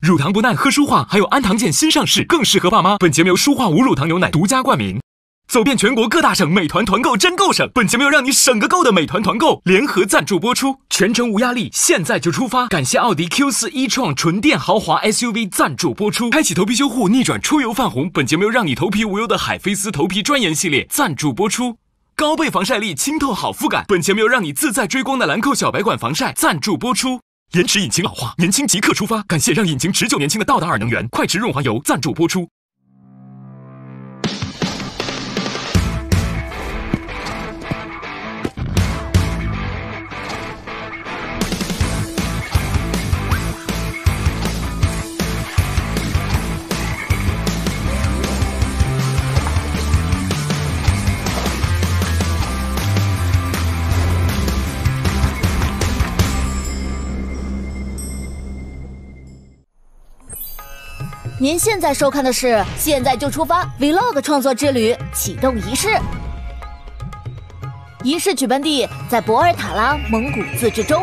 乳糖不耐喝舒化，还有安糖健新上市，更适合爸妈。本节目由舒化无乳糖牛奶独家冠名。走遍全国各大省，美团团购真够省。本节目由让你省个够的美团团购联合赞助播出，全程无压力，现在就出发。感谢奥迪 Q 四一创纯电豪华 SUV 赞助播出，开启头皮修护，逆转出油泛红。本节目由让你头皮无忧的海飞丝头皮专研系列赞助播出，高倍防晒力，清透好肤感。本节目由让你自在追光的兰蔻小白管防晒赞助播出。延迟引擎老化，年轻即刻出发！感谢让引擎持久年轻的道达尔能源快驰润滑油赞助播出。您现在收看的是《现在就出发》Vlog 创作之旅启动仪式。仪式举办地在博尔塔拉蒙古自治州，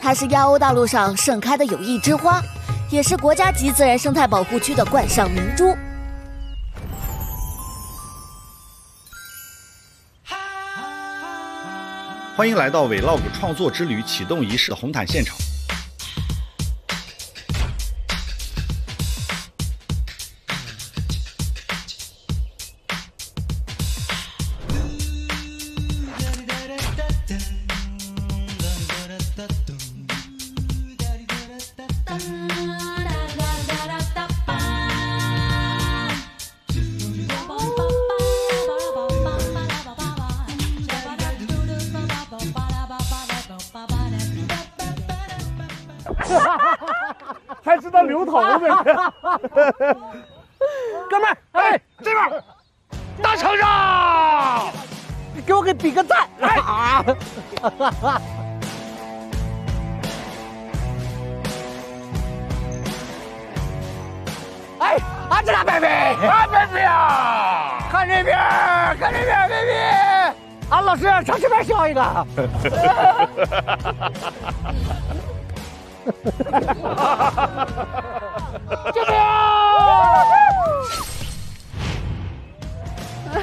它是亚欧大陆上盛开的友谊之花，也是国家级自然生态保护区的冠上明珠。欢迎来到 Vlog 创作之旅启动仪式的红毯现场。这边削一个。这边！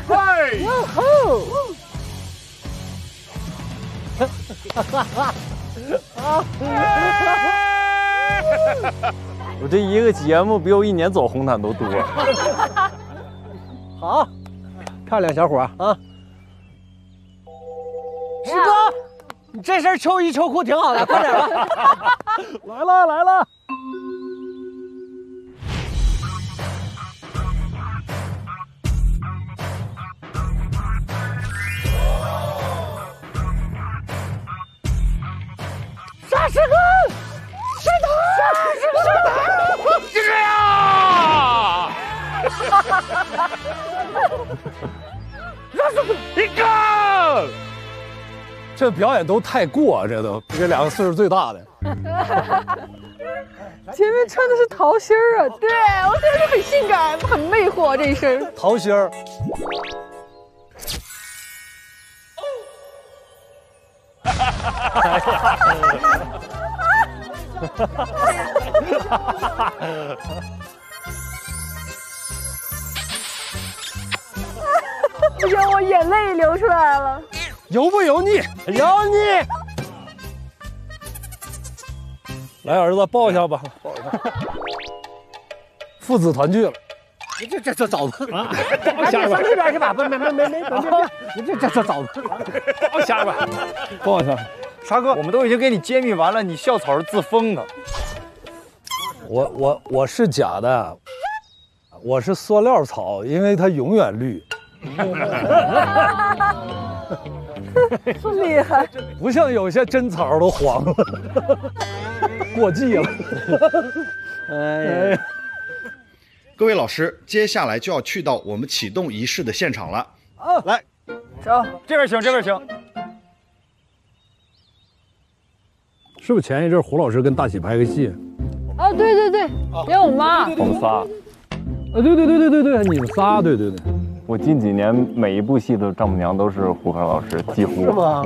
嗨！哟吼！我这一个节目比我一年走红毯都多。好，漂亮小伙啊！你这身秋衣秋裤挺好的，快点吧！来 了来了！这表演都太过，这都这两个岁数最大的。前面穿的是桃心儿啊，对我觉得很性感，很魅惑这一身。桃心儿。不行，我眼泪流出来了。油不油腻？油腻。来，儿子抱一下吧，抱一下。父子团聚了。你这这这枣子啊！下边这边去吧，没没没没没没。你这这这枣子，抱下吧，抱一下。沙哥，我们都已经给你揭秘完了，你校草是自封的。我我我是假的，我是塑料草，因为它永远绿。这么厉害，不像有些真草都黄了，过季了。哎呀，各位老师，接下来就要去到我们启动仪式的现场了。啊，来，走，这边请，这边请。是不是前一阵胡老师跟大喜拍个戏？啊，对对对，有我妈，我们仨。啊，对对对对对对，你们仨，对对对。我我近几年每一部戏的丈母娘都是胡歌老师，几乎是吗？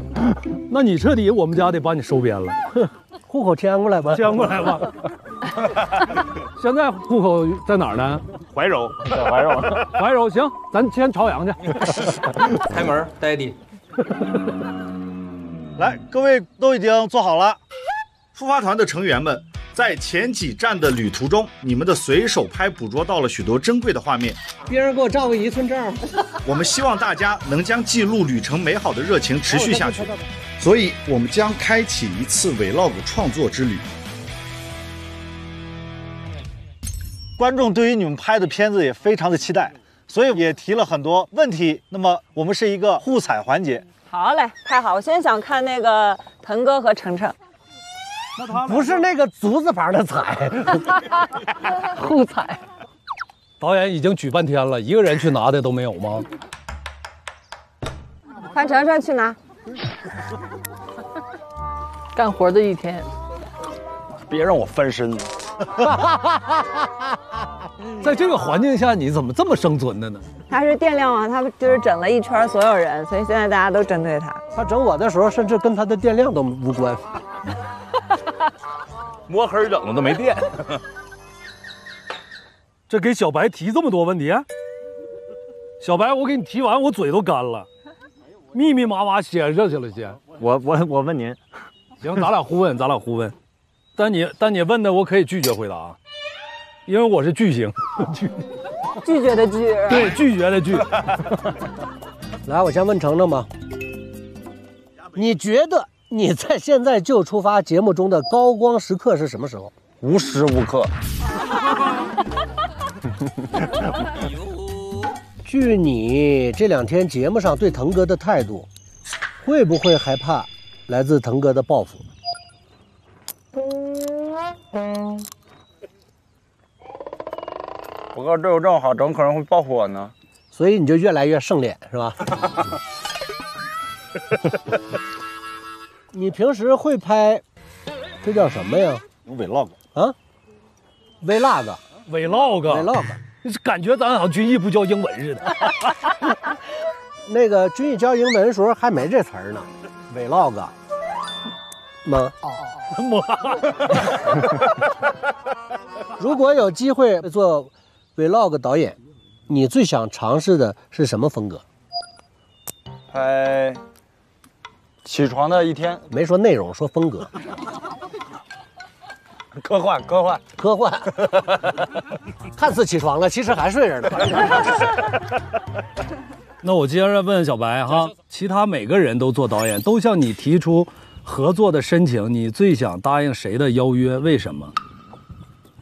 那你彻底我们家得把你收编了，户口迁过来吧，迁过来吧。现在户口在哪儿呢？怀柔，在怀柔，怀柔行，咱先朝阳去。开门，Daddy。来，各位都已经坐好了。出发团的成员们，在前几站的旅途中，你们的随手拍捕捉到了许多珍贵的画面。别人给我照个一寸照。我们希望大家能将记录旅程美好的热情持续下去，所以我们将开启一次 Vlog 创作之旅。观众对于你们拍的片子也非常的期待，所以也提了很多问题。那么我们是一个互采环节。好嘞，太好！我现在想看那个腾哥和程程。不是那个足字旁的彩，互彩。导演已经举半天了，一个人去拿的都没有吗？范丞丞去拿。干活的一天。别让我翻身。在这个环境下，你怎么这么生存的呢？他是电量啊，他就是整了一圈所有人，所以现在大家都针对他。他整我的时候，甚至跟他的电量都无关。摸黑整的都没电。这给小白提这么多问题，小白，我给你提完，我嘴都干了，密密麻麻写上去了，先。我我我问您，行，咱俩互问，咱俩互问。但你但你问的我可以拒绝回答，因为我是巨星，拒拒绝的拒，对拒绝的拒。来，我先问程程吧，你觉得你在现在就出发节目中的高光时刻是什么时候？无时无刻。据你这两天节目上对腾哥的态度，会不会害怕来自腾哥的报复？我哥对我这么好，怎么可能会报复我呢？所以你就越来越盛脸是吧？你平时会拍，这叫什么呀？vlog 啊，vlog。vlog，vlog，感觉咱好像军艺不教英文似的。那个军艺教英文的时候还没这词儿呢，vlog 吗？吗？如果有机会做 vlog 导演，你最想尝试的是什么风格？拍起床的一天，没说内容，说风格。科幻，科幻，科幻，看似起床了，其实还睡着呢。那我接着问小白哈，其他每个人都做导演，都向你提出合作的申请，你最想答应谁的邀约？为什么？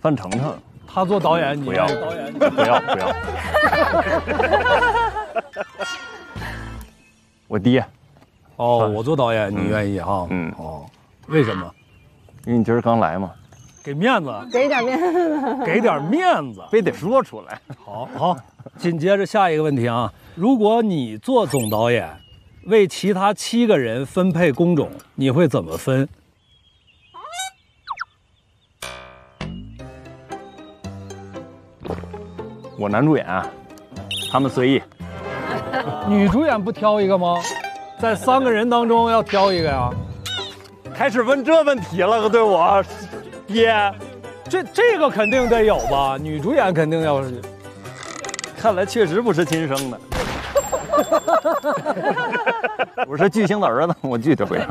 范丞丞，他做导演，你不要，导演，不要，不要。我爹。哦，我做导演，你愿意哈？嗯，哦，为什么？因为你今儿刚来嘛。给面子，给点面子，给点面子，非得说出来。好好，紧接着下一个问题啊，如果你做总导演，为其他七个人分配工种，你会怎么分？我男主演，他们随意。女主演不挑一个吗？在三个人当中要挑一个呀？开始问这问题了，对我。爹，这这个肯定得有吧？女主演肯定要是，看来确实不是亲生的。我是巨星的儿子，我拒绝回答。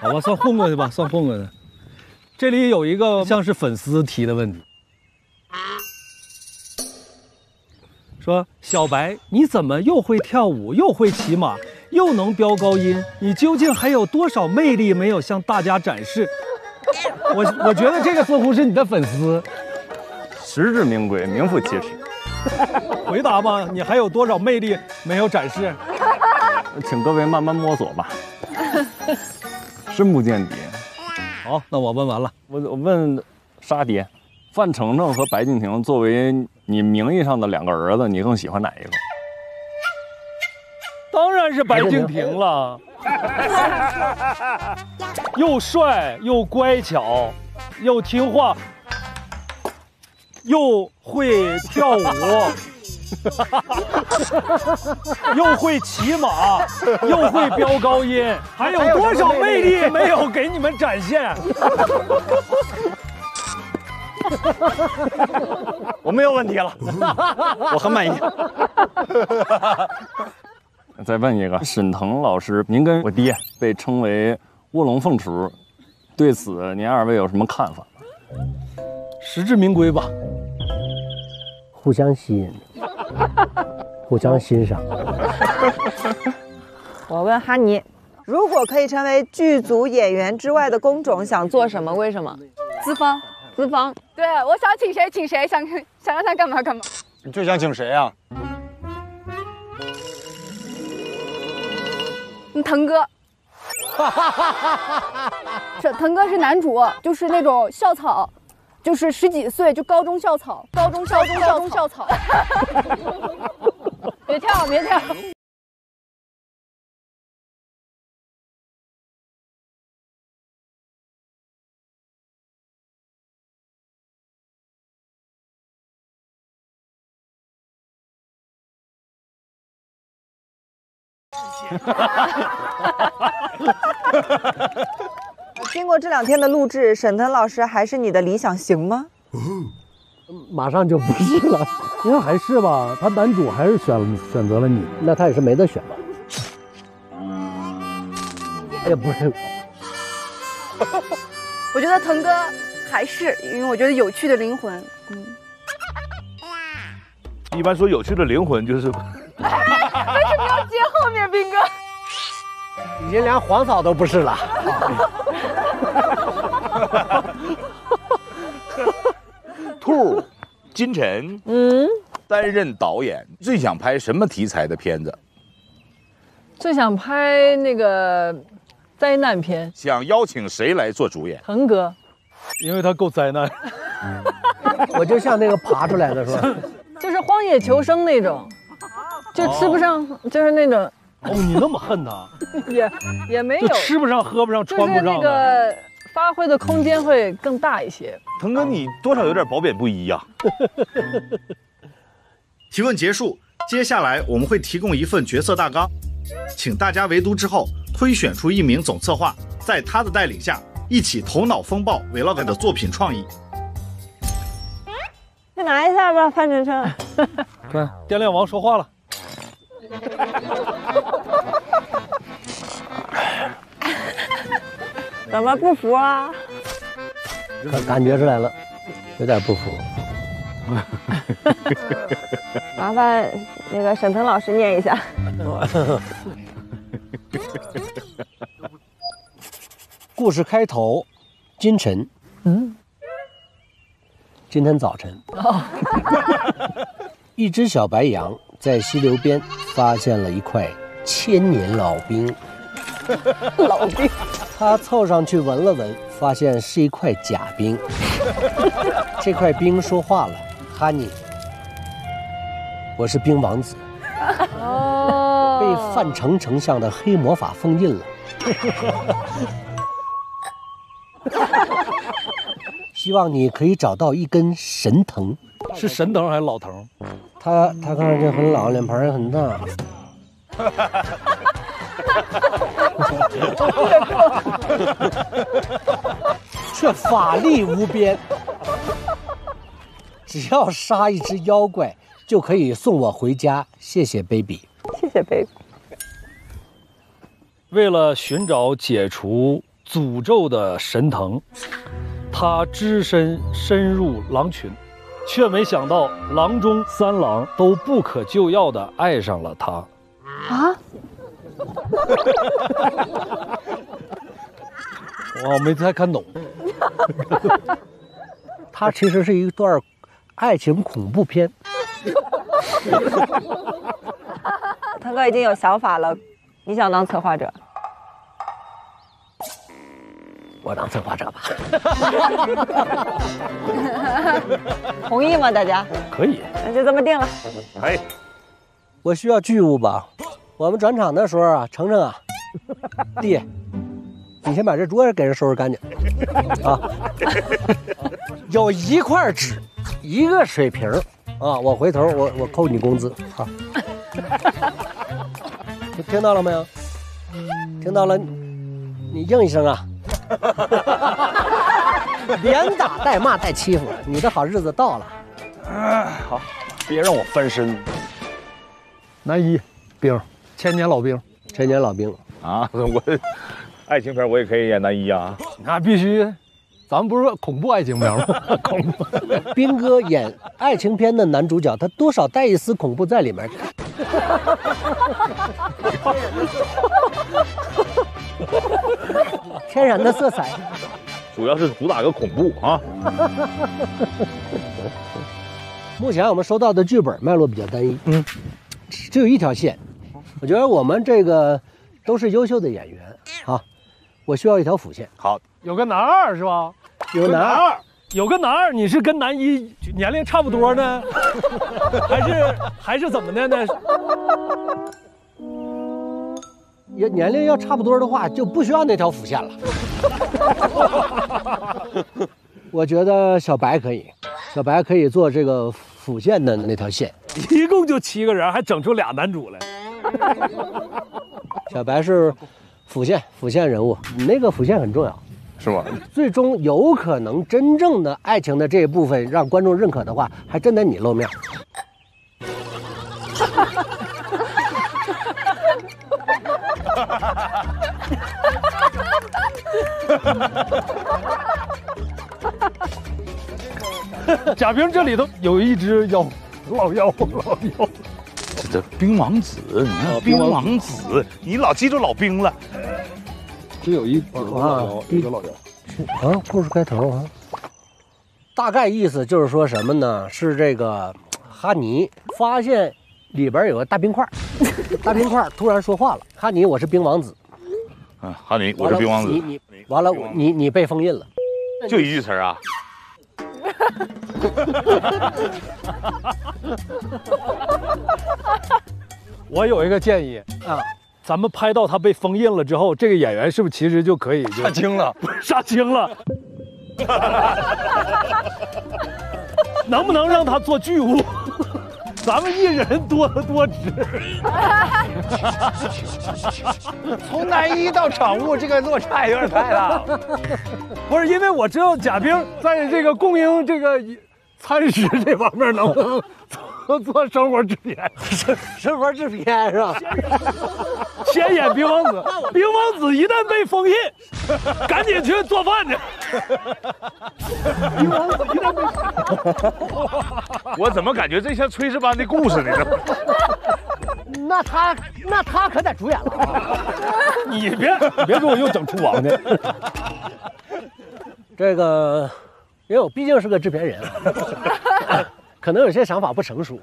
好吧，算混过去吧，算混过去。这里有一个像是粉丝提的问题，说小白你怎么又会跳舞，又会骑马？又能飙高音，你究竟还有多少魅力没有向大家展示？我我觉得这个似乎是你的粉丝，实至名归，名副其实。回答吧，你还有多少魅力没有展示？请各位慢慢摸索吧，深不见底。好，那我问完了，我我问沙爹，范丞丞和白敬亭作为你名义上的两个儿子，你更喜欢哪一个？当然是白敬亭了，又帅又乖巧，又听话，又会跳舞，又会骑马，又会飙高音，还有多少魅力没有给你们展现？我没有问题了，我很满意。再问一个，沈腾老师，您跟我爹被称为卧龙凤雏，对此您二位有什么看法？实至名归吧，互相吸引，互相欣赏。我问哈尼，如果可以成为剧组演员之外的工种，想做什么？为什么？资方，资方。对，我想请谁请谁，想想让他干嘛干嘛。你最想请谁啊？你，腾哥。是腾哥是男主，就是那种校草，就是十几岁就高中校草，高中校中校中校草。别跳，别跳。经过这两天的录制，沈腾老师还是你的理想型吗？马上就不是了，应该还是吧？他男主还是选选择了你，那他也是没得选嘛。也不是，我觉得腾哥还是，因为我觉得有趣的灵魂，嗯。一般说有趣的灵魂就是。斌哥？已经连黄嫂都不是了。兔，金晨，嗯，担任导演，最想拍什么题材的片子？最想拍那个灾难片。想邀请谁来做主演？腾哥，因为他够灾难。我就像那个爬出来的是吧？就是荒野求生那种，就吃不上，就是那种。哦，你那么恨他？也也没有，就吃不上、喝不上、穿不上。那个发挥的空间会更大一些。腾哥，你多少有点褒贬不一呀。提问结束，接下来我们会提供一份角色大纲，请大家围读之后推选出一名总策划，在他的带领下一起头脑风暴 vlog 的作品创意。再拿一下吧，范丞丞。对，电量王说话了。怎么不服啊？感感觉出来了，有点不服。麻烦那个沈腾老师念一下。故事开头，今晨。嗯。今天早晨，一只小白羊在溪流边发现了一块千年老冰。老冰，他凑上去闻了闻，发现是一块假冰。这块冰说话了：“哈尼，我是冰王子。”哦，被范丞丞相的黑魔法封印了。希望你可以找到一根神藤，是神藤还是老藤？他他看上去很老，脸盘也很大。却法力无边，只要杀一只妖怪就可以送我回家。谢谢 baby，谢谢 baby。为了寻找解除诅咒的神藤，他只身深入狼群，却没想到郎中三郎都不可救药的爱上了他。啊？我没太看懂。它其实是一段爱情恐怖片。腾哥已经有想法了，你想当策划者？我当策划者吧。同意吗？大家？可以。那就这么定了。可以，我需要巨物吧？我们转场的时候啊，程程啊，弟，你先把这桌子给人收拾干净啊。有一块纸一个水瓶啊！我回头我我扣你工资啊！听到了没有？听到了，你应一声啊！连打带骂带欺负，你的好日子到了。好，别让我翻身。男一兵，千年老兵，千年老兵啊！我爱情片我也可以演男一啊！那必须，咱们不是说恐怖爱情片吗？恐怖。兵哥演爱情片的男主角，他多少带一丝恐怖在里面。天然的色彩，主要是主打个恐怖啊。目前我们收到的剧本脉络比较单一，嗯，只有一条线。我觉得我们这个都是优秀的演员啊，我需要一条辅线。好，有个男二是吧？有个男二，有个男二，你是跟男一年龄差不多呢，还是还是怎么的呢？年年龄要差不多的话，就不需要那条辅线了。我觉得小白可以，小白可以做这个辅线的那条线。一共就七个人，还整出俩男主来。小白是辅线，辅线人物，你那个辅线很重要，是吗？最终有可能真正的爱情的这一部分让观众认可的话，还真得你露面。贾冰这里头有一只妖，老妖，老妖。这冰王子，你看冰王子，你老记住老冰了。这有一老妖，一个老妖。啊，故事开头啊，大概意思就是说什么呢？是这个哈尼发现里边有个大冰块，大冰块突然说话了：“哈尼，我是冰王子。”嗯，哈尼，我是冰王子。你你完了，你你被封印了，就一句词啊。我有一个建议啊，咱们拍到他被封印了之后，这个演员是不是其实就可以杀青了？杀青了。能不能让他做剧务？咱们一人多多值。从男一到场务，这个落差有点太大了。不是因为我知道贾冰在这个供应这个餐食这方面能不能做做生活制片？生活制片是吧？先演冰王子，冰王子一旦被封印，赶紧去做饭去。冰王子一旦被，我怎么感觉这像炊事班的故事呢？那他那他可得主演了。你别别给我又整厨王去。这个，因为我毕竟是个制片人，可能有些想法不成熟。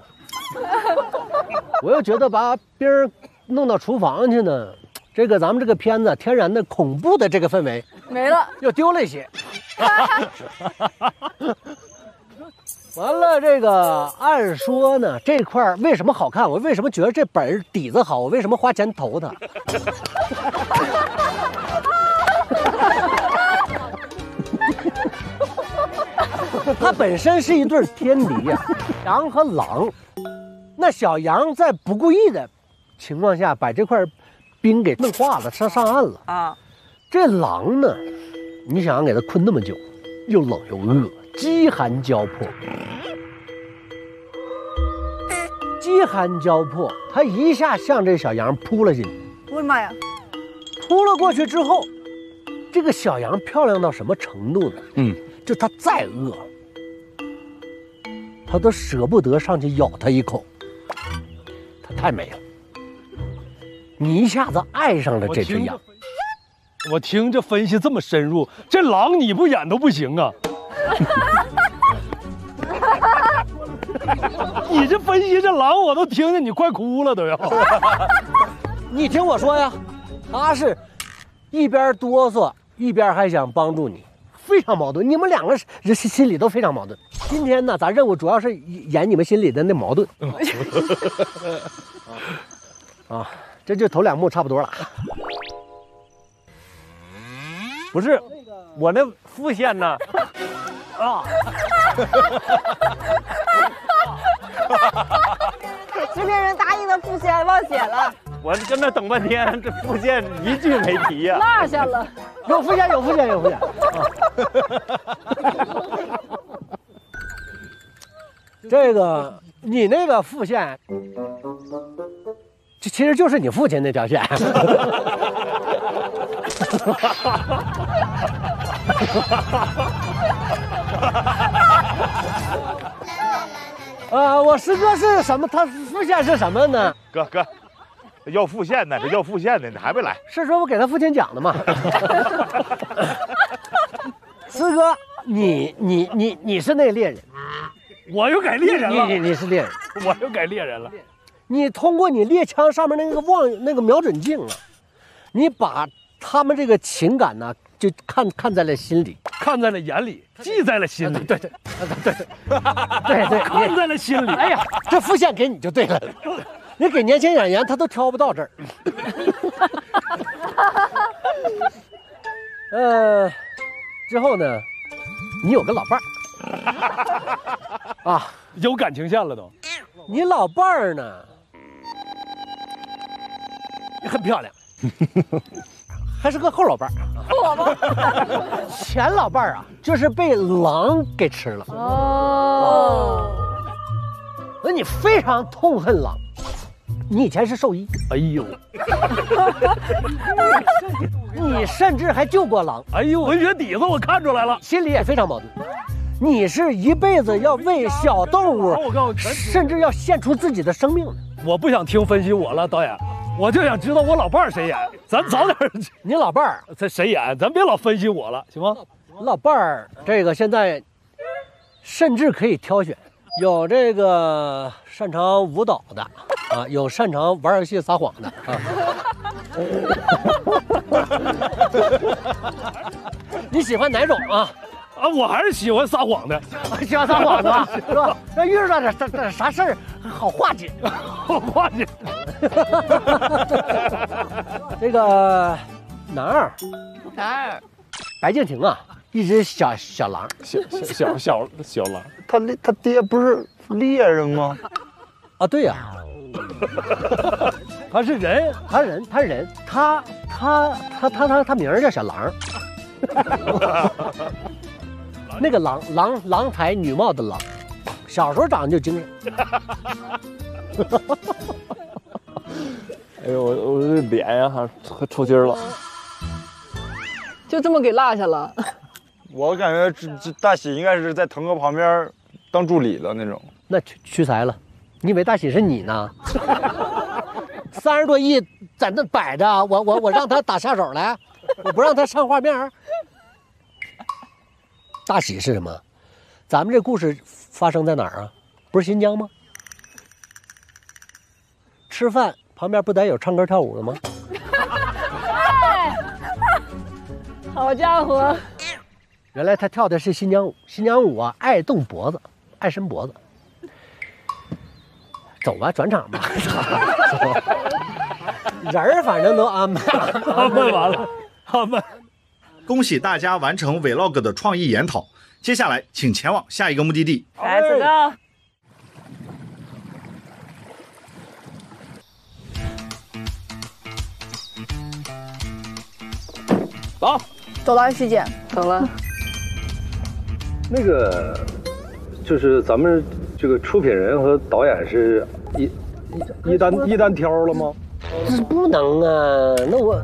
我又觉得把冰儿弄到厨房去呢，这个咱们这个片子天然的恐怖的这个氛围没了，又丢了一些。完了，这个按说呢，这块儿为什么好看？我为什么觉得这本底子好？我为什么花钱投它？它本身是一对天敌呀，羊和狼。那小羊在不故意的情况下把这块冰给弄化了，上上岸了啊。这狼呢，你想想给它困那么久，又冷又饿，饥寒交迫。饥寒交迫，它一下向这小羊扑了进去。我的妈呀！扑了过去之后，这个小羊漂亮到什么程度呢？嗯，就它再饿，它都舍不得上去咬它一口。它太美了，你一下子爱上了这只羊。我听这分析这么深入，这狼你不演都不行啊！你这分析这狼，我都听见你快哭了都要。你听我说呀，他是一边哆嗦一边还想帮助你，非常矛盾。你们两个人心里都非常矛盾。今天呢，咱任务主要是演你们心里的那矛盾。啊，这就头两幕差不多了。不是，我那副线呢？啊，制片人答应的副线忘写了。我跟那等半天，这副线一句没提呀、落下了。有副线，有副线，有副线。这个你那个副线，这其实就是你父亲那条线。啊，我师哥是什么？他副线是什么呢？哥哥，要复现呢，这要复现呢，你还没来？是说我给他父亲讲的吗？四哥，你你你你是那猎人，我又改猎人了，你你你是猎人，我又改猎人了。你通过你猎枪上面那个望那个瞄准镜啊，你把他们这个情感呢，就看看在了心里，看在了眼里，记在了心里。对对对对对对，看在了心里。哎呀，这复线给你就对了，你给年轻演员他都挑不到这儿。呃，之后呢，你有个老伴儿啊，有感情线了都。你老伴儿呢，很漂亮，还是个后老伴儿。后老伴儿，前老伴儿啊，就是被狼给吃了。哦，那你非常痛恨狼。你以前是兽医，哎呦，你甚至还救过狼，哎呦，文学底子我看出来了，心里也非常矛盾。你是一辈子要为小动物，甚至要献出自己的生命的。我不想听分析我了，导演，我就想知道我老伴儿谁演，咱早点。你老伴儿这谁演？咱别老分析我了，行吗？老伴儿这个现在甚至可以挑选，有这个擅长舞蹈的啊，有擅长玩游戏撒谎的啊。你喜欢哪种啊？啊，我还是喜欢撒谎的，喜欢撒谎的，是吧？那遇到点啥点啥事儿好化解，好化解。这个男二，男二，白敬亭啊，一只小小狼，小小小小狼，他他爹不是猎人吗？啊，对呀、他是人，他人，他人，他他他他他他名儿叫小狼。那个狼郎郎才女貌的狼，小时候长得就精神。哎呦，我我这脸呀还还抽筋了。就这么给落下了。我感觉这这大喜应该是在腾哥旁边当助理的那种。那屈屈才了，你以为大喜是你呢？三十多亿在那摆着，我我我让他打下手来，我不让他上画面。大喜是什么？咱们这故事发生在哪儿啊？不是新疆吗？吃饭旁边不得有唱歌跳舞的吗？好家伙！原来他跳的是新疆舞，新疆舞啊，爱动脖子，爱伸脖子。走吧，转场吧。人儿反正都安排，安排完了，安排。恭喜大家完成 Vlog 的创意研讨，接下来请前往下一个目的地。Let's go。走，走了，师姐，走了。那个就是咱们这个出品人和导演是一一一单一单挑了吗？这不能啊，那我，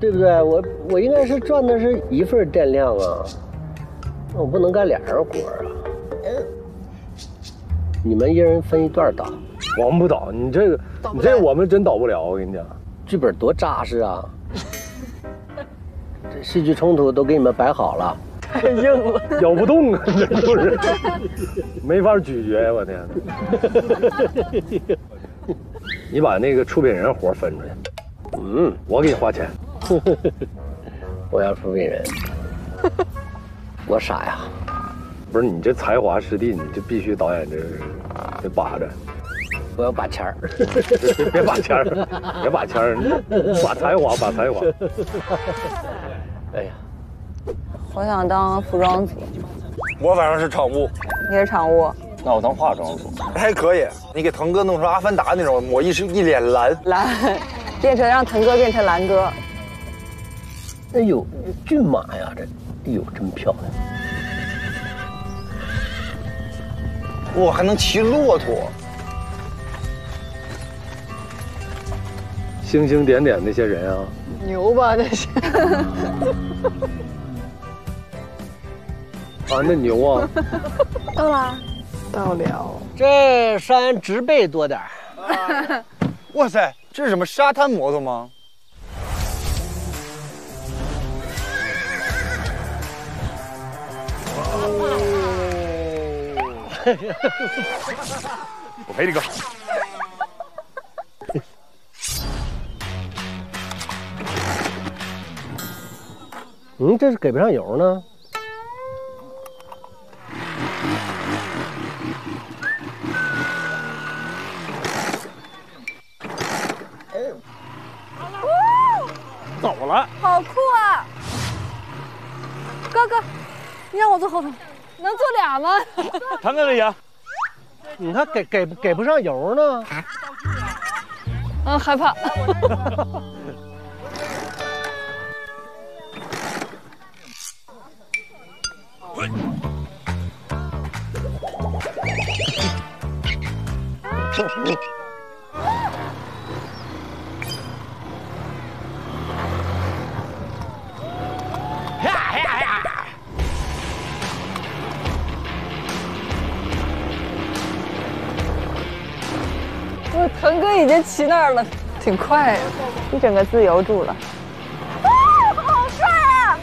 对不对？我我应该是赚的是一份电量啊，那我不能干俩人活啊。你们一人分一段导，我们不导，你这个你这我们真导不了，我跟你讲，剧本多扎实啊！这戏剧冲突都给你们摆好了，太硬了，咬不动啊，这就是，没法咀嚼呀！我天，你把那个出品人活分出去，嗯，我给你花钱，我要出品人，我傻呀？不是你这才华师弟，你就必须导演这得把着，我要把钱儿，别 别把钱儿，别把钱儿，把才华，把才华。哎呀，我想当服装组，我反正是场务，你是场务。那我当化妆组还可以。你给腾哥弄成阿凡达那种，抹一身一脸蓝，蓝，变成让腾哥变成蓝哥。哎呦，骏马呀，这，哎呦，真漂亮！哇，还能骑骆驼。星星点点那些人啊，牛吧那些？啊，那牛啊！到了，到了。这山植被多点儿。哇塞，这是什么沙滩摩托吗？我陪你哥。嗯，这是给不上油呢。走了，好酷啊！哥哥，你让我坐后头，能坐俩吗？看看这呀，你看给给给不上油呢。嗯，害怕。骑那儿了，挺快的，一整个自由住了。啊，好帅啊！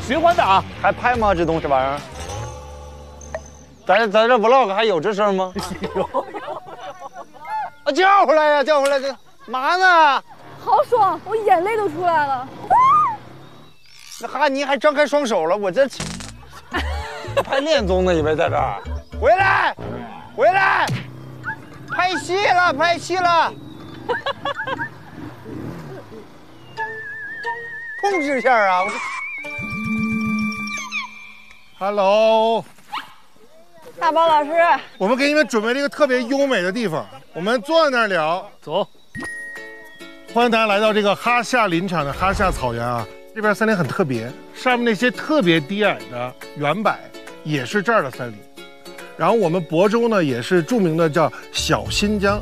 循 环打还拍吗？这东西玩意儿？咱咱这 vlog 还有这声吗？有啊，叫回来呀，叫回来这嘛呢？好爽，我眼泪都出来了。那哈尼还张开双手了，我这 拍恋综呢，以为在这儿。回来，回来，拍戏了，拍戏了。控制一下啊！Hello，大宝老师，我们给你们准备了一个特别优美的地方，我们坐在那儿聊。走，欢迎大家来到这个哈夏林场的哈夏草原啊！这边森林很特别，上面那些特别低矮的圆柏也是这儿的森林。然后我们亳州呢，也是著名的叫小新疆。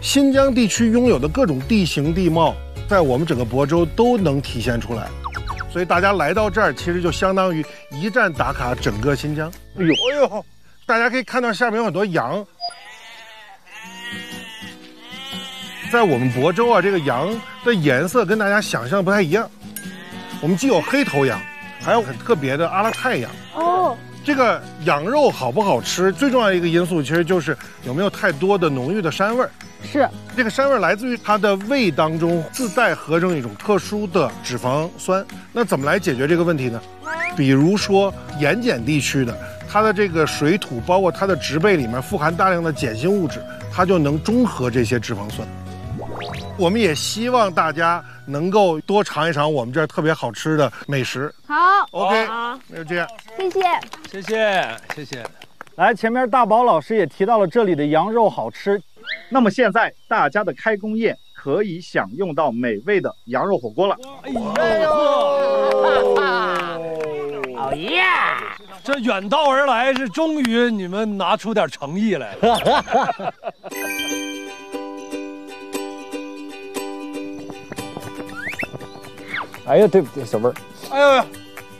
新疆地区拥有的各种地形地貌，在我们整个亳州都能体现出来。所以大家来到这儿，其实就相当于一站打卡整个新疆。哎呦，哎呦，大家可以看到下面有很多羊。在我们亳州啊，这个羊的颜色跟大家想象不太一样。我们既有黑头羊，还有很特别的阿拉泰羊。哦，这个羊肉好不好吃，最重要的一个因素其实就是有没有太多的浓郁的膻味儿。是这个膻味儿来自于它的胃当中自带合成一种特殊的脂肪酸。那怎么来解决这个问题呢？比如说盐碱地区的，它的这个水土包括它的植被里面富含大量的碱性物质，它就能中和这些脂肪酸。我们也希望大家能够多尝一尝我们这儿特别好吃的美食。好，OK，那就这样。谢谢。谢谢谢谢。来，前面大宝老师也提到了这里的羊肉好吃，那么现在大家的开工宴可以享用到美味的羊肉火锅了。哎呦，哦耶！这远道而来是终于你们拿出点诚意来了。哎呀，对不对，小妹儿？哎呦呦，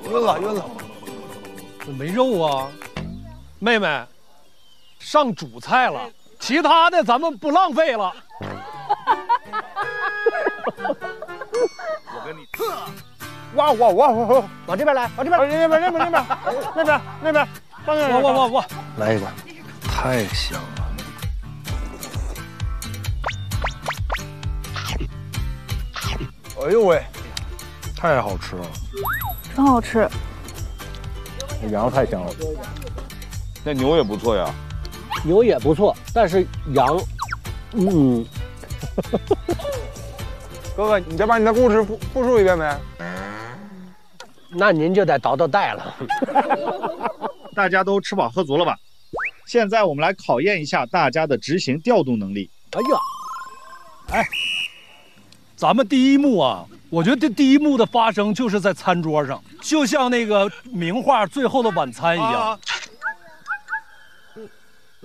晕了晕了，没肉啊，妹妹，上主菜了，其他的咱们不浪费了。我跟你，哇哇哇哇，往这边来，往这边，那边那边那边那边那边，放那哇哇哇哇，来一个，太香了。哎呦喂，太好吃了，真好吃。这羊肉太香了。那牛也不错呀，牛也不错，但是羊，嗯，哥哥，你再把你的故事复复述一遍呗。那您就得倒倒带了。大家都吃饱喝足了吧？现在我们来考验一下大家的执行调度能力。哎呀，哎，咱们第一幕啊，我觉得这第一幕的发生就是在餐桌上，就像那个名画《最后的晚餐》一样，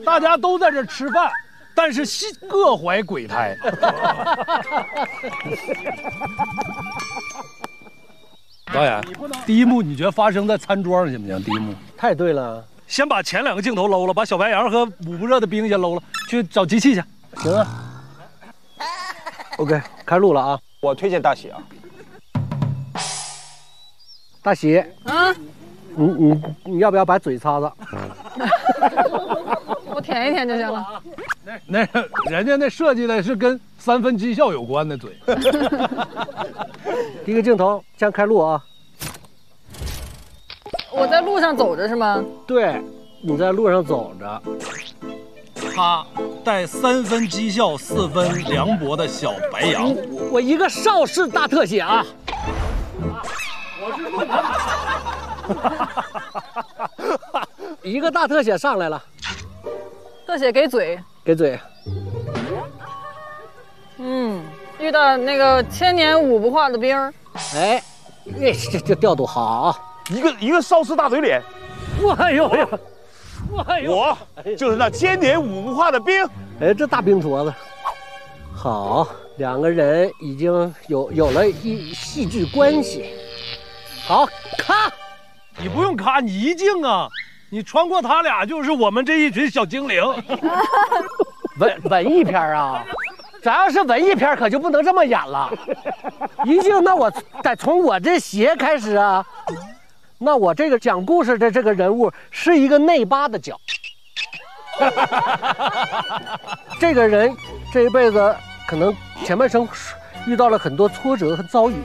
大家都在这吃饭，但是心各怀鬼胎。导演，第一幕你觉得发生在餐桌上行不行？第一幕太对了，先把前两个镜头搂了，把小白杨和捂不热的冰先搂了，去找机器去。行啊。OK，开录了啊！我推荐大喜啊。大喜，啊，你你你要不要把嘴擦擦？我舔一舔就行了。那那人家那设计的是跟三分绩效有关的嘴。第 一个镜头，先开路啊！我在路上走着是吗？对，你在路上走着。他带三分绩效、四分凉薄的小白羊。我一个邵氏大特写啊！一个大特写上来了，特写给嘴，给嘴。嗯，遇到那个千年舞不化的兵儿。哎，这这这调度好，一个一个邵氏大嘴脸。哎呦哎呦，哎呦，我就是那千年舞不化的兵。哎，这大冰坨子，好，两个人已经有有了一戏剧关系。好，咔！你不用咔，你一镜啊，你穿过他俩就是我们这一群小精灵。文文艺片啊，咱要是文艺片可就不能这么演了。一镜，那我得从我这鞋开始啊。那我这个讲故事的这个人物是一个内八的脚。这个人这一辈子可能前半生遇到了很多挫折和遭遇。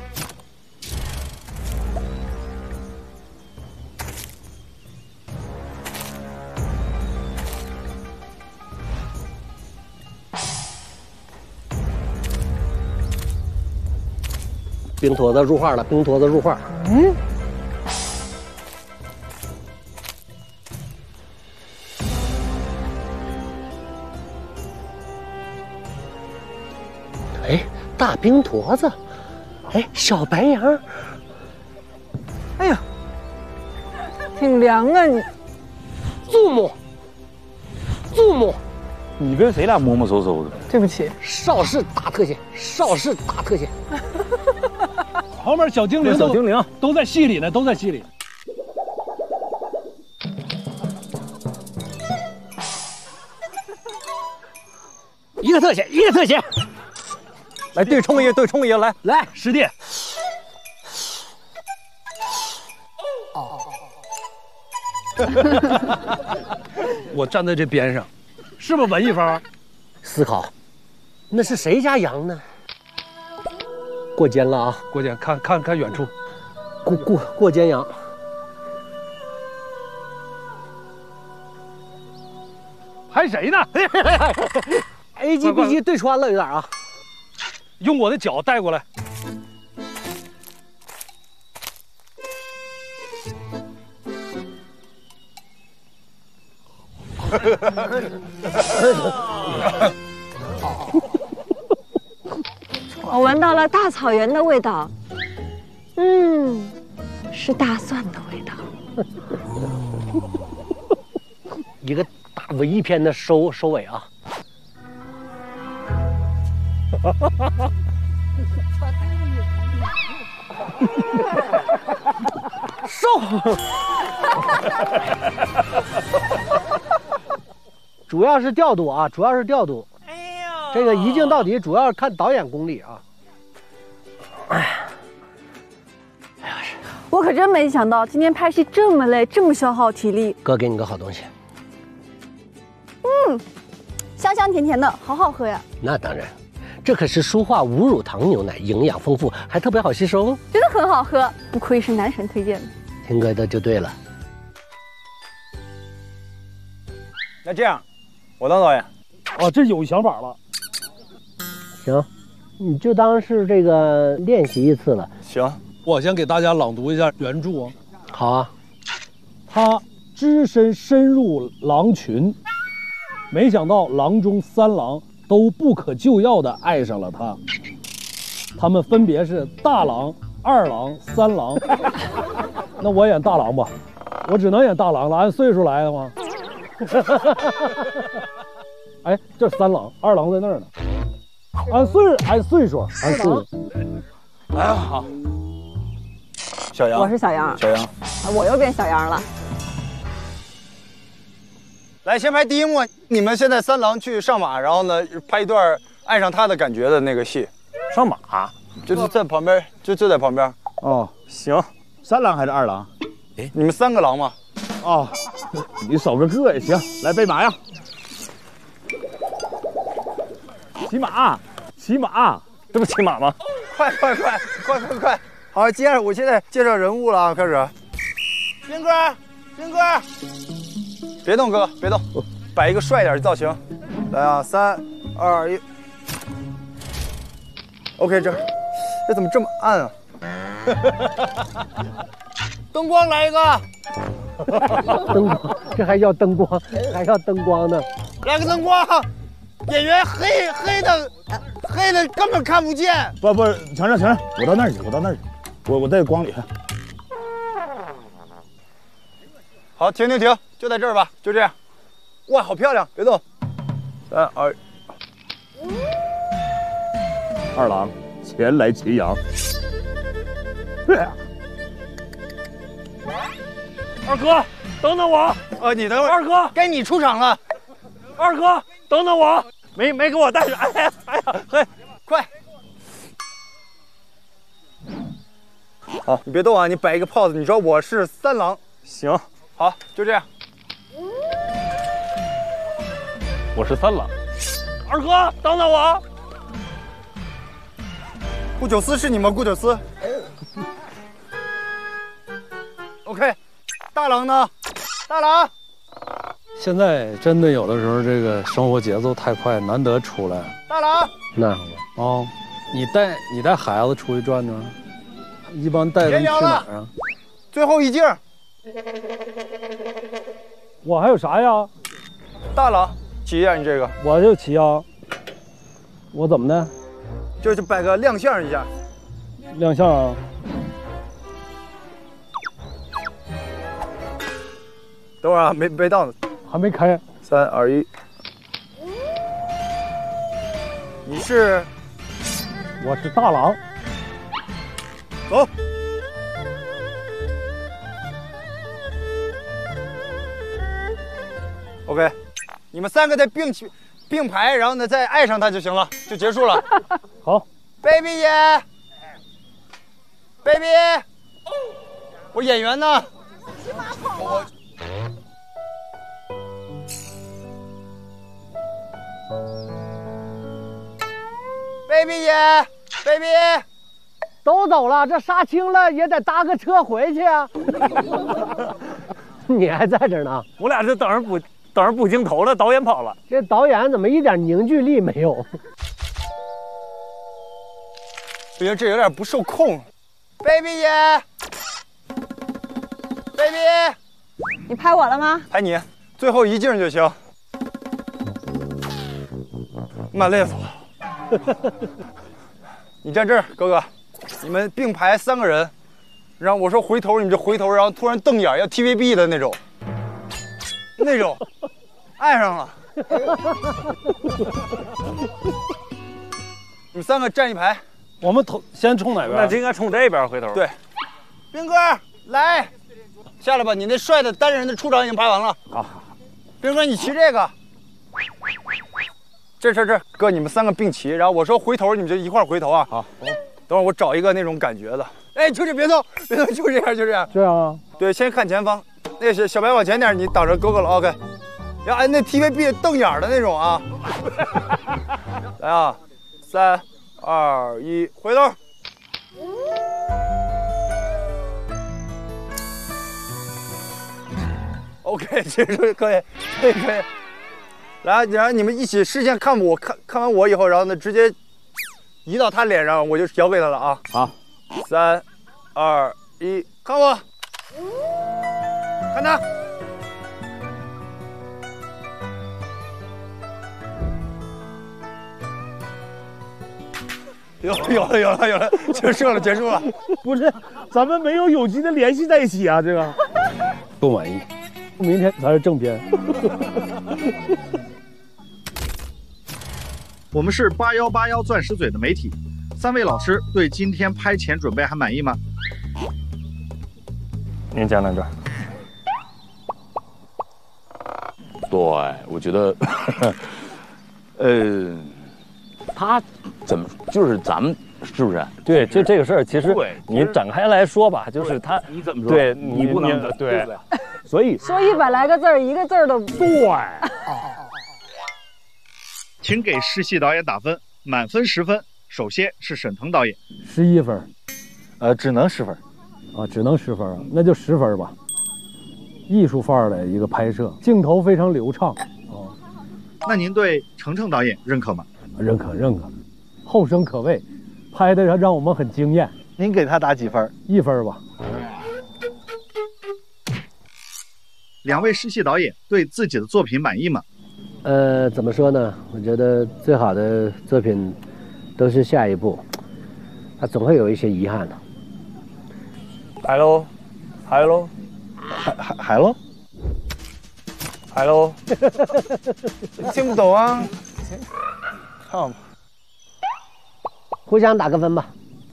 冰坨子入画了，冰坨子入画。嗯。哎，大冰坨子，哎，小白羊。哎呀，挺凉啊你。祖母，祖母，你跟谁俩摸摸搜搜的？对不起，邵氏大特写，邵氏大特写。后面小精灵，小精灵都在戏里呢，都在戏里。一个特写，一个特写，来对冲一个，对冲一个，来来师弟。哦，我站在这边上，是不是文艺风？思考，那是谁家羊呢？过肩了啊！过肩，看看看远处，过过过肩羊。拍谁呢？A G B G 对穿了有点啊！用我的脚带过来。我闻到了大草原的味道，嗯，是大蒜的味道。一个大文艺片的收收尾啊！收。主要是调度啊，主要是调度。这个一镜到底主要是看导演功力啊。哎呀，我可真没想到今天拍戏这么累，这么消耗体力。哥给你个好东西。嗯，香香甜甜的，好好喝呀。那当然，这可是舒化无乳糖牛奶，营养丰富，还特别好吸收。真的很好喝，不愧是男神推荐的。听哥的就对了。那这样。我当导演，哦，这有想法了。行，你就当是这个练习一次了。行，我先给大家朗读一下原著啊。好啊，他只身深入狼群，没想到狼中三狼都不可救药的爱上了他。他们分别是大狼、二狼、三狼。那我演大狼吧，我只能演大狼了，按岁数来的吗？哎，这三郎，二郎在那儿呢。按岁按岁数，按岁数。哎呀，好。小杨，我是小杨。小杨，啊我又变小杨了。来，先拍第一幕，你们现在三郎去上马，然后呢拍一段爱上他的感觉的那个戏。上马，就是在旁边，就就在旁边。哦，行，三郎还是二郎？哎，你们三个狼嘛。哦，你少个个也行。来备马呀！骑马，骑马，这不骑马吗？快快快快快快！好，接着我现在介绍人物了啊，开始。兵哥，兵哥，别动，哥哥别动，摆一个帅点的造型。来啊，三二一。OK，这这怎么这么暗啊？灯光来一个，灯光，这还要灯光，还要灯光呢。来个灯光。演员黑黑的，黑的根本看不见。不不，强强强，我到那儿去，我到那儿去，我我在光里看。好，停停停，就在这儿吧，就这样。哇，好漂亮，别动。三二，二郎前来祁阳。二哥，等等我。呃，你等会儿。二哥，该你出场了。二哥，等等我。没没给我带上。哎呀哎呀，嘿，快！好，你别动啊，你摆一个 pose，你说我是三郎。行，好，就这样。我是三郎。二哥，等等我。顾九思是你吗？顾九思。OK，大郎呢？大郎。现在真的有的时候，这个生活节奏太快，难得出来。大郎，那啊、哦，你带你带孩子出去转转，一般带他们去哪儿啊？最后一镜。我还有啥呀？大郎，骑一下你这个。我就骑啊。我怎么的？就是摆个亮相一下。亮相啊。等会儿啊，没没到呢。还没开，三二一，你是？我是大郎。走。OK，你们三个再并起并排，然后呢再爱上他就行了，就结束了。好，baby 姐，baby，我演员呢？骑 baby 姐，baby，都走了，这杀青了也得搭个车回去啊。你还在这呢？我俩这等着补等着补镜头了，导演跑了。这导演怎么一点凝聚力没有？不行，这有点不受控。baby 姐，baby，你拍我了吗？拍你，最后一镜就行。妈累死我！你站这儿，哥哥，你们并排三个人，然后我说回头，你就回头，然后突然瞪眼，要 TVB 的那种，那种，爱上了。你们三个站一排，我们头先冲哪边？那就应该冲这边回头。对，兵哥来，下来吧，你那帅的单人的出场已经拍完了。好，兵哥你骑这个。这这这，哥，你们三个并齐，然后我说回头，你们就一块回头啊。好，等会儿我找一个那种感觉的。哎，就这，别动，别动，就这样，就这样。这样啊？对，先看前方。那小小白往前点，你挡着哥哥了。OK。然后哎，那 TVB 瞪眼的那种啊。来啊，三二一，回头。OK，结束可以，可以，可以。来，然后你们一起视线看我，看看完我以后，然后呢，直接移到他脸上，我就交给他了啊。好，三、二、一，看我，看他。有有了有了有了，结束了结束了。不是，咱们没有有机的联系在一起啊，这个不满意，明天咱是正片。我们是八幺八幺钻石嘴的媒体，三位老师对今天拍前准备还满意吗？您讲两句。对，我觉得，呃，他怎么就是咱们是不是？对，就这个事儿，其实你展开来说吧，就是他，你怎么说？对你不能对对，所以说一百来个字儿，一个字儿都对。请给试戏导演打分，满分十分。首先是沈腾导演，十一分，呃，只能十分，啊，只能十分啊，那就十分吧。艺术范儿的一个拍摄，镜头非常流畅，哦，那您对程程导演认可吗？认可认可，后生可畏，拍的让让我们很惊艳。您给他打几分？一分吧。两位试戏导演对自己的作品满意吗？呃，怎么说呢？我觉得最好的作品都是下一步，它总会有一些遗憾的。嗨喽，嗨喽，还还还喽，嗨喽，听不懂啊？看吧，互相打个分吧，